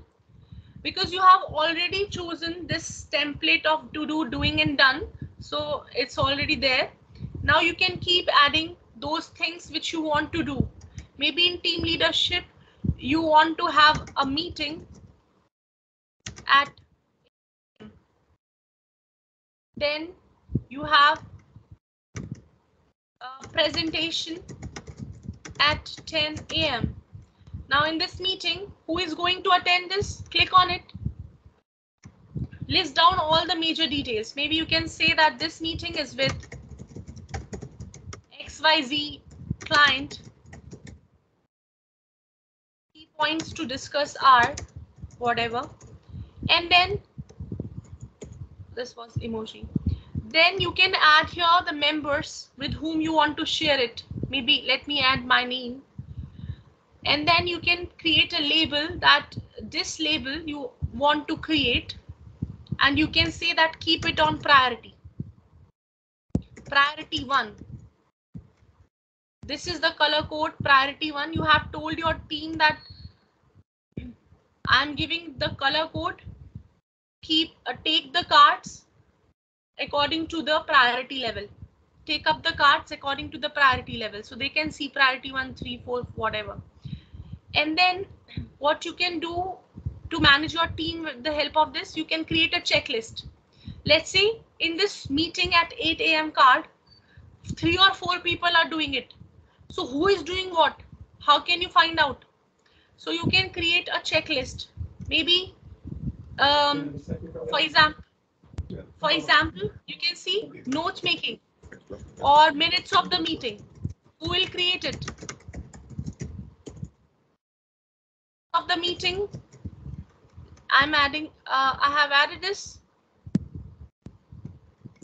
because you have already chosen this template of to do doing and done. So it's already there. Now you can keep adding those things which you want to do. Maybe in team leadership you want to have a meeting at then you have a presentation at 10 a.m. Now in this meeting, who is going to attend this? Click on it. List down all the major details. Maybe you can say that this meeting is with XYZ client. Key points to discuss are whatever. And then this was emoji. Then you can add here the members with whom you want to share it. Maybe let me add my name. And then you can create a label that this label you want to create. And you can say that keep it on priority. Priority one. This is the color code priority one. You have told your team that I'm giving the color code. Keep uh, take the cards according to the priority level. Take up the cards according to the priority level. So they can see priority one, three, four, whatever. And then what you can do to manage your team with the help of this, you can create a checklist. Let's say in this meeting at 8 a.m. card, three or four people are doing it. So who is doing what? How can you find out? So you can create a checklist. Maybe, um, for example, for example, you can see note making or minutes of the meeting. Who will create it? Of the meeting, I'm adding, uh, I have added this.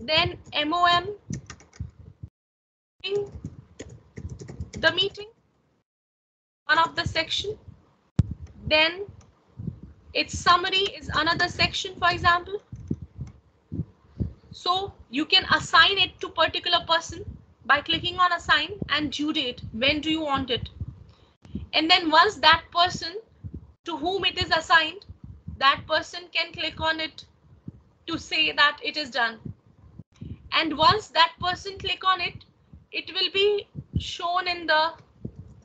then MOM the meeting, one of the section. Then its summary is another section, for example. So you can assign it to particular person by clicking on assign and due date. When do you want it? And then once that person to whom it is assigned, that person can click on it to say that it is done. And once that person click on it, it will be shown in the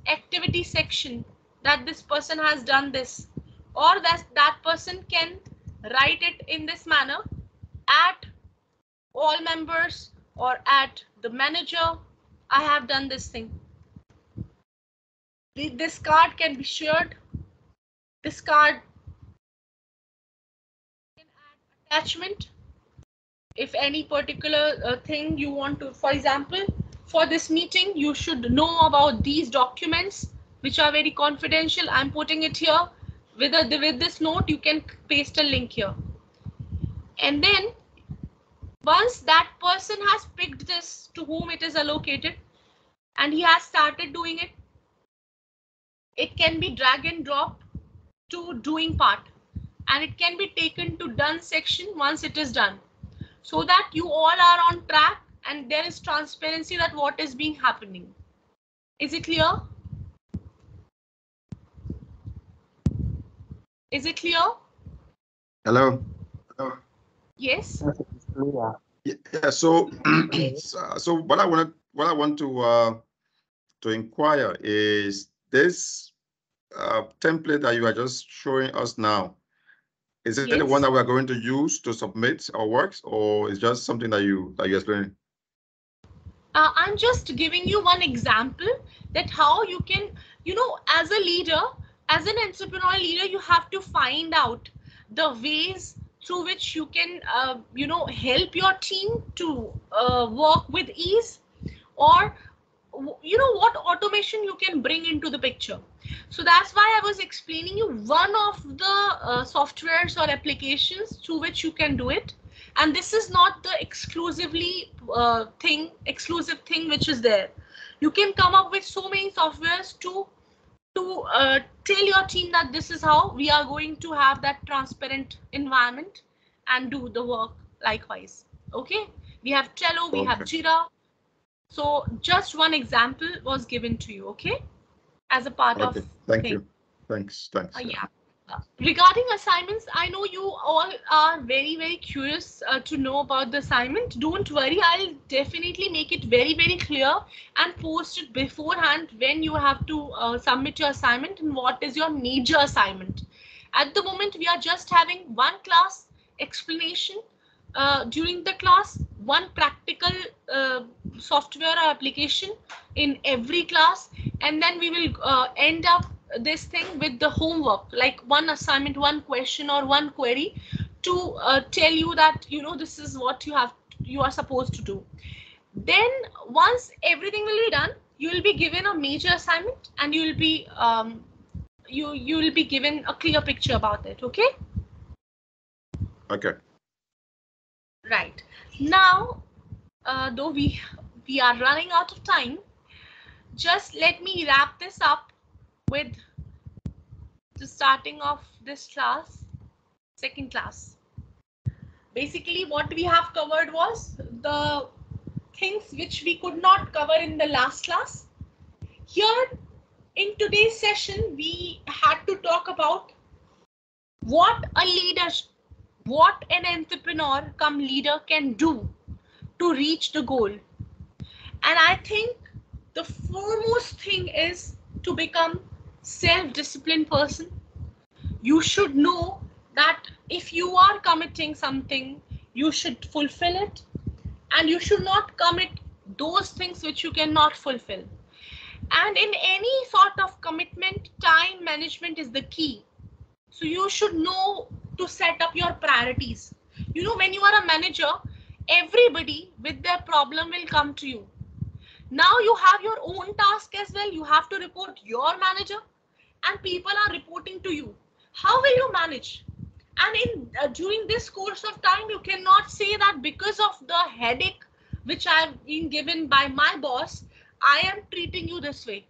activity section that this person has done this or that that person can write it in this manner at all members or at the manager i have done this thing this card can be shared this card attachment. If any particular uh, thing you want to for example for this meeting you should know about these documents which are very confidential. I'm putting it here. With a, with this note you can paste a link here. And then once that person has picked this to whom it is allocated and he has started doing it it can be drag and drop to doing part and it can be taken to done section once it is done so that you all are on track and there is transparency that what is being happening is it clear is it clear Hello. Hello. Yes, it is clear. Yeah, yeah, so, so so what I wanted, what I want to, uh, to inquire is this, uh, template that you are just showing us now. Is it the one that we are going to use to submit our works or is just something that you, that you're explaining? uh, i'm just giving you one example that how you can you know as a leader as an entrepreneurial leader you have to find out the ways through which you can uh, you know help your team to uh, work with ease or you know what automation you can bring into the picture? So that's why i was explaining you one of the uh, softwares or applications through which you can do it. And this is not the exclusively uh, thing exclusive thing which is there. You can come up with so many softwares to to uh, tell your team that this is how we are going to have that transparent environment and do the work likewise. Okay? We have Trello, we have Okay. jira so just one example was given to you okay as a part Okay, of thank thing. you. Thanks, thanks. uh, yeah. Uh, Regarding assignments, I know you all are very, very curious uh, to know about the assignment. Don't worry, I'll definitely make it very, very clear and post it beforehand when you have to uh, submit your assignment and what is your major assignment. At the moment, we are just having one class explanation uh, during the class, one practical uh, software or application in every class, and then we will uh, end up this thing with the homework like one assignment one question or one query to uh, tell you that you know this is what you have you are supposed to do. Then once everything will be done you will be given a major assignment and you will be um, you you will be given a clear picture about it okay? Okay, right. Now uh, though we we are running out of time just let me wrap this up with the starting of this class second class. Basically what we have covered was the things which we could not cover in the last class. Here in today's session we had to talk about what a leader what an entrepreneur come leader can do to reach the goal. And i think the foremost thing is to become self-disciplined person. You should know that if you are committing something you should fulfill it. And you should not commit those things which you cannot fulfill. And in any sort of commitment time management is the key. So you should know to set up your priorities. You know when you are a manager everybody with their problem will come to you. Now you have your own task as well. You have to report your manager and people are reporting to you. How will you manage? And in uh, during this course of time you cannot say that because of the headache which I've been given by my boss, I am treating you this way.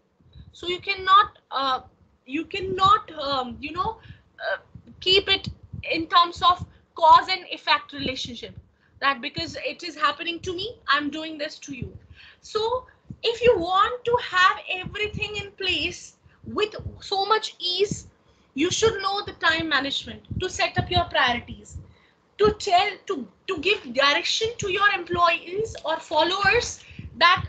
So you cannot, uh, you cannot, um, you know, uh, keep it in terms of cause and effect relationship. That because it is happening to me, I'm doing this to you. So if you want to have everything in place with so much ease, you should know the time management to set up your priorities to tell to to give direction to your employees or followers that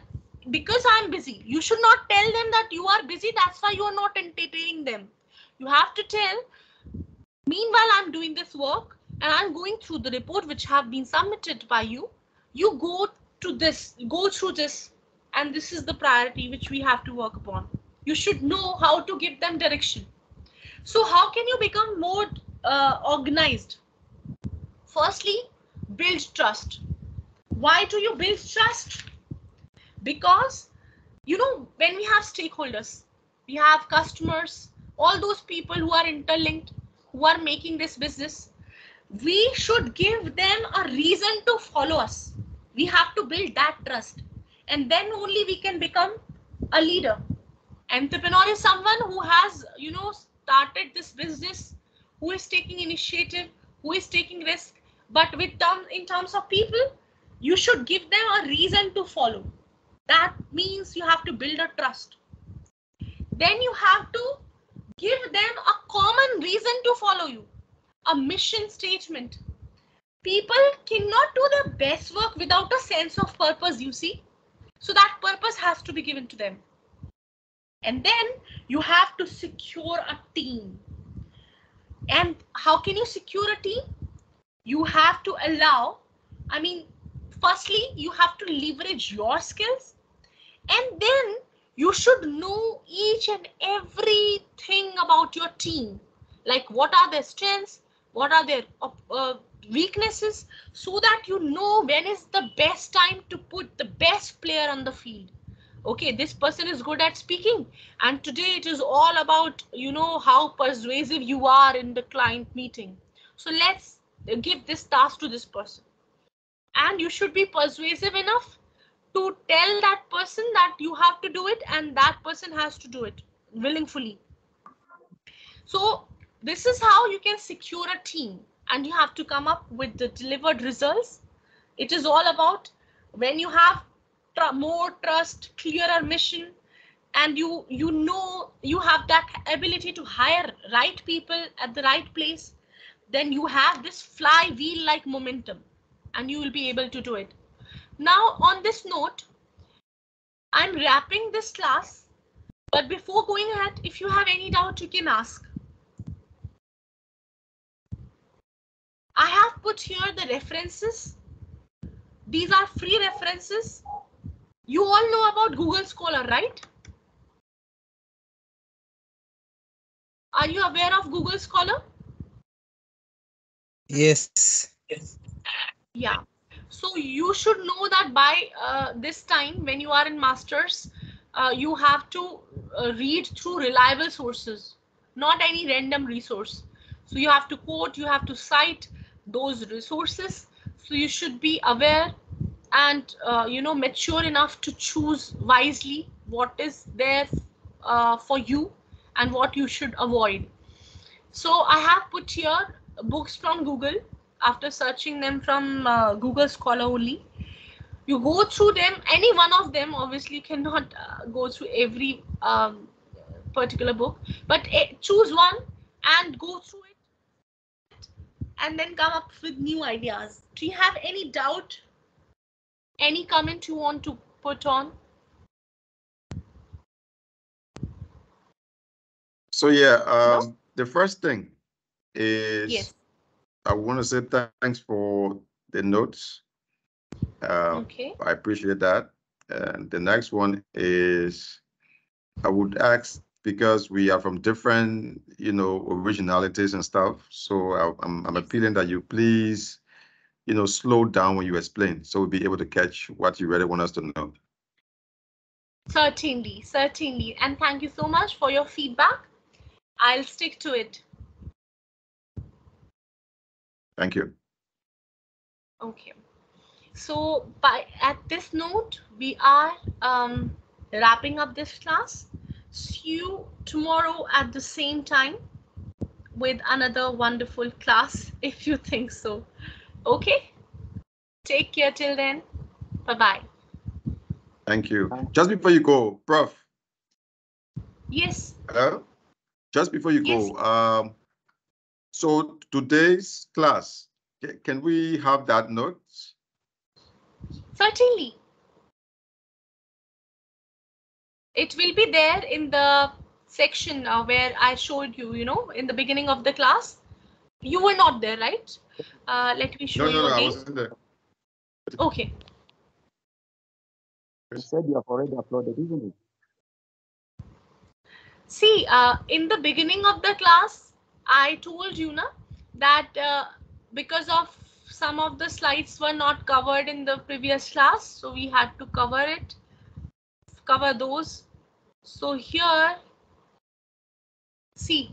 because i'm busy you should not tell them that you are busy that's why you are not entertaining them you have to tell meanwhile i'm doing this work and i'm going through the report which have been submitted by you. You go to this go through this and this is the priority which we have to work upon. You should know how to give them direction. So how can you become more uh, organized? Firstly build trust. Why do you build trust? Because you know when we have stakeholders we have customers all those people who are interlinked who are making this business we should give them a reason to follow us. We have to build that trust. And then only we can become a leader. Entrepreneur is someone who has you know started this business who is taking initiative who is taking risk. But with term in terms of people you should give them a reason to follow. That means you have to build a trust. Then you have to give them a common reason to follow you. A mission statement. People cannot do their best work without a sense of purpose you see. So that purpose has to be given to them. And then you have to secure a team. And how can you secure a team? You have to allow i mean firstly you have to leverage your skills. And then you should know each and everything about your team. Like what are their strengths? What are their uh, weaknesses? So that you know when is the best time to put the best player on the field. Okay this person is good at speaking. And today it is all about you know how persuasive you are in the client meeting. So let's give this task to this person. And you should be persuasive enough to tell that person that you have to do it and that person has to do it willingly so this is how you can secure a team and you have to come up with the delivered results. It is all about when you have tr more trust clearer mission and you you know you have that ability to hire right people at the right place then you have this flywheel like momentum and you will be able to do it now on this note i'm wrapping this class but before going ahead if you have any doubt you can ask i have put here the references these are free references you all know about Google Scholar, right? Are you aware of Google Scholar? Yes. Yes. Yeah. So you should know that by uh, this time, when you are in masters, uh, you have to uh, read through reliable sources, not any random resource. So you have to quote, you have to cite those resources. So you should be aware and uh, you know mature enough to choose wisely what is there uh, for you and what you should avoid so i have put here books from google after searching them from uh, google scholar only. You go through them any one of them obviously cannot uh, go through every um, particular book. But uh, choose one and go through it and then come up with new ideas. Do you have any doubt? Any comment you want to put on? So yeah, um, the first thing is Yes. I want to say thanks for the notes. Uh, Okay. I appreciate that. And the next one is I would ask because we are from different, you know, originalities and stuff. So I, I'm I'm appealing that you please, you know, slow down when you explain, so we'll be able to catch what you really want us to know. Certainly, certainly. And thank you so much for your feedback. I'll stick to it. Thank you. Okay. So by at this note, we are um, wrapping up this class. See you tomorrow at the same time with another wonderful class, if you think so. Okay. Take care till then. Bye bye. Thank you. Just before you go, Prof. Yes. Hello? Just before you Yes. go, um, so today's class, can we have that note? Certainly. It will be there in the section uh, where I showed you, you know, in the beginning of the class. You were not there, right? Uh, let me show No, you no, no, I wasn't there. Okay. You said you have already uploaded, isn't it? See, uh, in the beginning of the class, I told you na, that uh, because of some of the slides were not covered in the previous class, so we had to cover it, cover those. So here, see,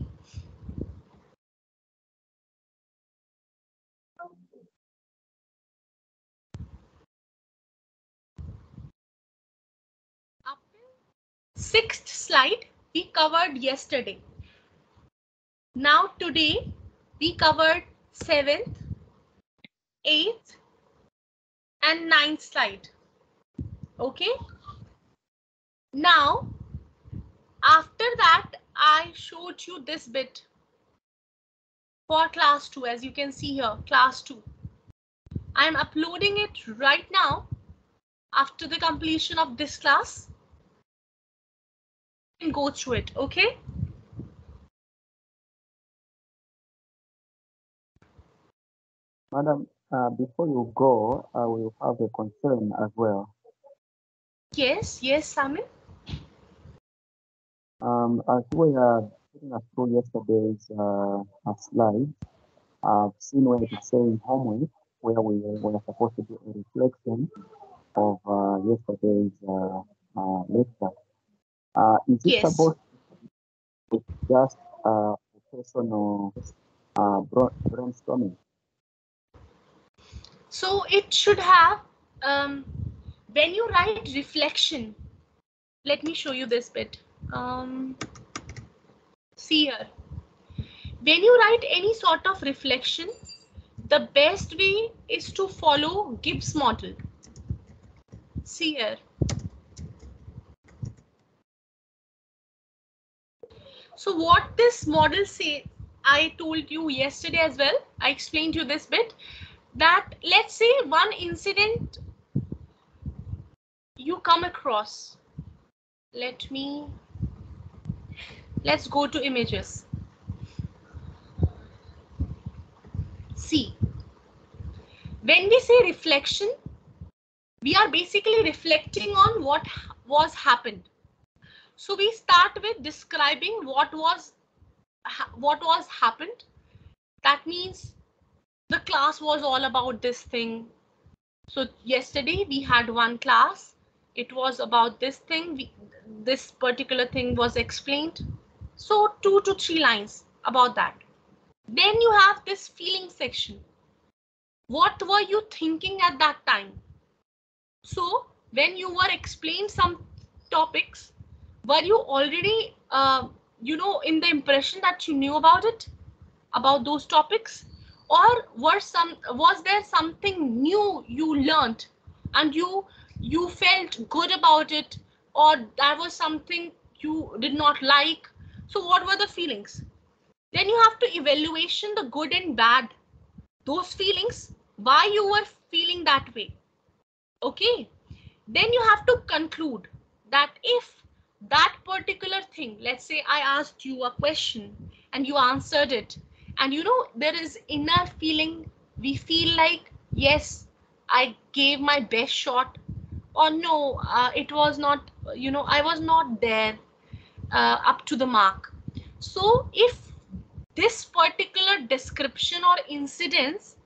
sixth slide we covered yesterday. Now today we covered seventh, eighth, and ninth slide. Okay. Now, after that, I showed you this bit for class two, as you can see here, class two. I'm uploading it right now after the completion of this class. And go through it, okay? Madam, uh, before you go, I will have a concern as well. Yes, yes, Simon. Um, as we are putting us through yesterday's uh, slide, I've seen where it's saying homework, where we were supposed to do a reflection of uh, yesterday's uh, uh, lecture. Uh, is it Yes. supposed to be just uh, personal uh, brainstorming? So it should have, um, when you write reflection, let me show you this bit. Um, see here. When you write any sort of reflection, the best way is to follow Gibbs model. See here. So what this model say, I told you yesterday as well, I explained you this bit, that let's say one incident you come across. Let me, let's go to images. See, when we say reflection, we are basically reflecting on what was happened. So we start with describing what was what was happened. That means the class was all about this thing. So yesterday we had one class. It was about this thing. We, this particular thing was explained. So two to three lines about that. Then you have this feeling section. What were you thinking at that time? So when you were explained some topics, were you already, uh, you know, in the impression that you knew about it, about those topics? Or were some was there something new you learned and you you felt good about it? Or that was something you did not like? So what were the feelings? Then you have to evaluation the good and bad. Those feelings why you were feeling that way? Okay? Then you have to conclude that if that particular thing let's say i asked you a question and you answered it and you know there is inner feeling. We feel like yes i gave my best shot. Or no uh, it was not you know i was not there uh, up to the mark. So if this particular description or incidents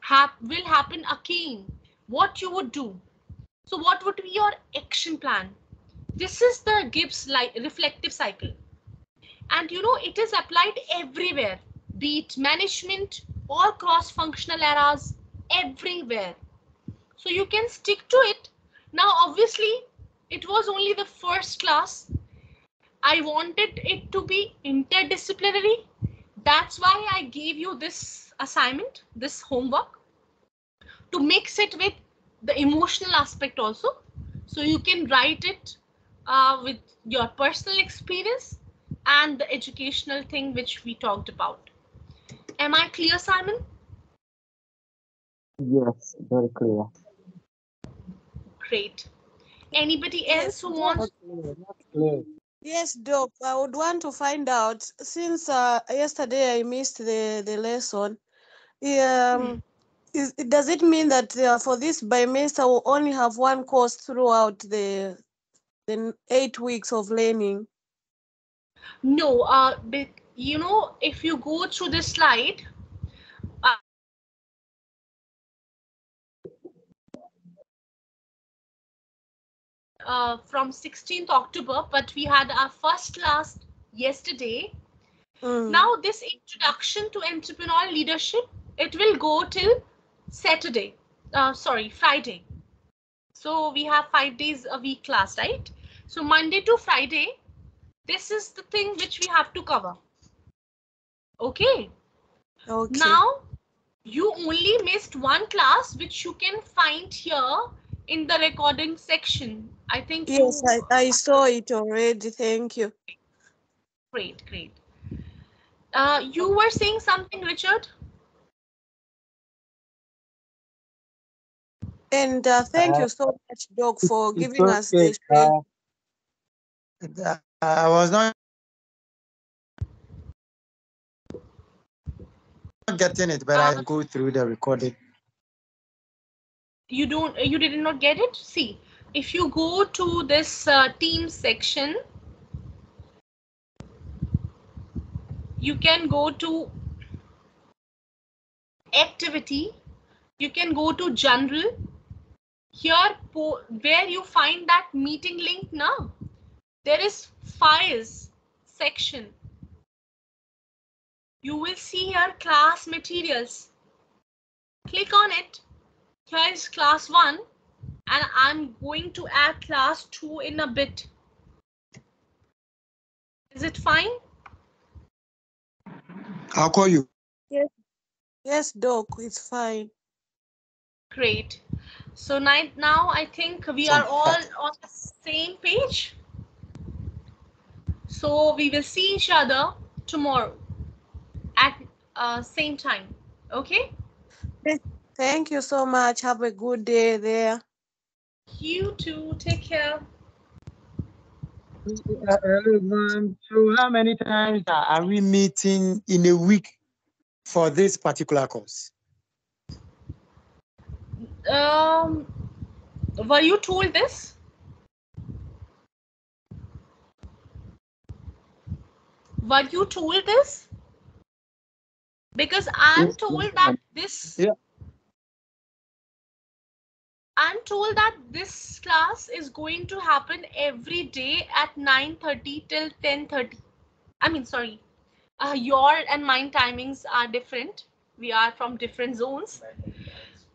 hap- will happen again what you would do? So what would be your action plan? This is the gibbs like reflective cycle. And you know it is applied everywhere be it management or cross functional areas everywhere So you can stick to it. Now, obviously, it was only the first class. I wanted it to be interdisciplinary. That's why I gave you this assignment, this homework, to mix it with the emotional aspect also. So you can write it uh, with your personal experience and the educational thing which we talked about. Am I clear, Simon? Yes, very clear. Great. Anybody else who wants? Yes, Doc, I would want to find out, since uh, yesterday I missed the, the lesson, um, is, does it mean that uh, for this bimester will only have one course throughout the, the eight weeks of learning? No, uh, but you know, if you go through this slide, uh, uh, from 16th October, but we had our first class yesterday. Mm. Now this introduction to entrepreneurial leadership, it will go till Saturday, uh, sorry, Friday. So we have five days a week class, right? So Monday to Friday, this is the thing which we have to cover. Okay. Okay. Now, you only missed one class which you can find here in the recording section. I think Yes, you, I, I saw it already. Thank you. great, great. Uh, you were saying something, Richard? And uh, thank Uh, you so much, Doc, for giving us okay, this. uh, uh, I was not getting it, but Uh, I go through the recording. You don't, you did not get it? See, if you go to this uh, team section, you can go to activity, you can go to general. Here, po- where you find that meeting link now, there is files section. You will see here class materials. Click on it. Here is class one, and I'm going to add class two in a bit. Is it fine? I'll call you. Yes, yes Doc, it's fine. Great. So now, now I think we are all on the same page. So we will see each other tomorrow at uh, same time. Okay. Thank you so much. Have a good day there. You too. Take care. Uh. So how many times are are we meeting in a week for this particular course? Um, were you told this? Were you told this? Because I'm told that this. Yeah. I'm told that this class is going to happen every day at 9:30 till 10:30. I mean, sorry. Uh, your and mine timings are different. We are from different zones.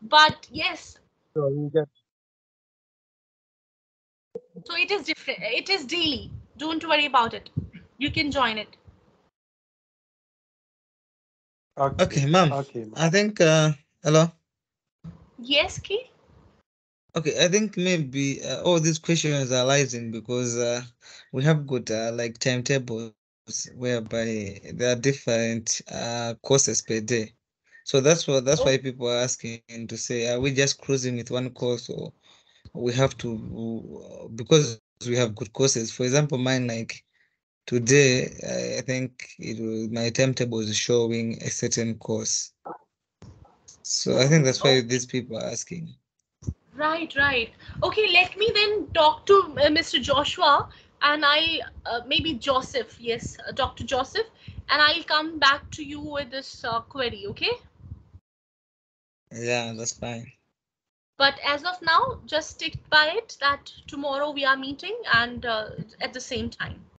But yes, So we get So it is different. It is daily. Don't worry about it. You can join it. Okay. Okay, ma'am. Okay. ma'am. I think, uh, hello? Yes, Keith? Okay, I think maybe uh, all these questions are rising because uh, we have got uh, like timetables whereby there are different uh, courses per day. So that's what that's why people are asking to say, are we just cruising with one course or we have to because we have good courses. For example, mine like today, I- I think it was, my timetable is showing a certain course. So I think that's why these people are asking. Right, right. Okay, let me then talk to uh, Mr. Joshua and I'll uh, maybe Joseph. Yes, uh, Dr. Joseph. And I'll come back to you with this uh, query, okay? Yeah, that's fine. But as of now, just stick by it that tomorrow we are meeting and uh, at the same time.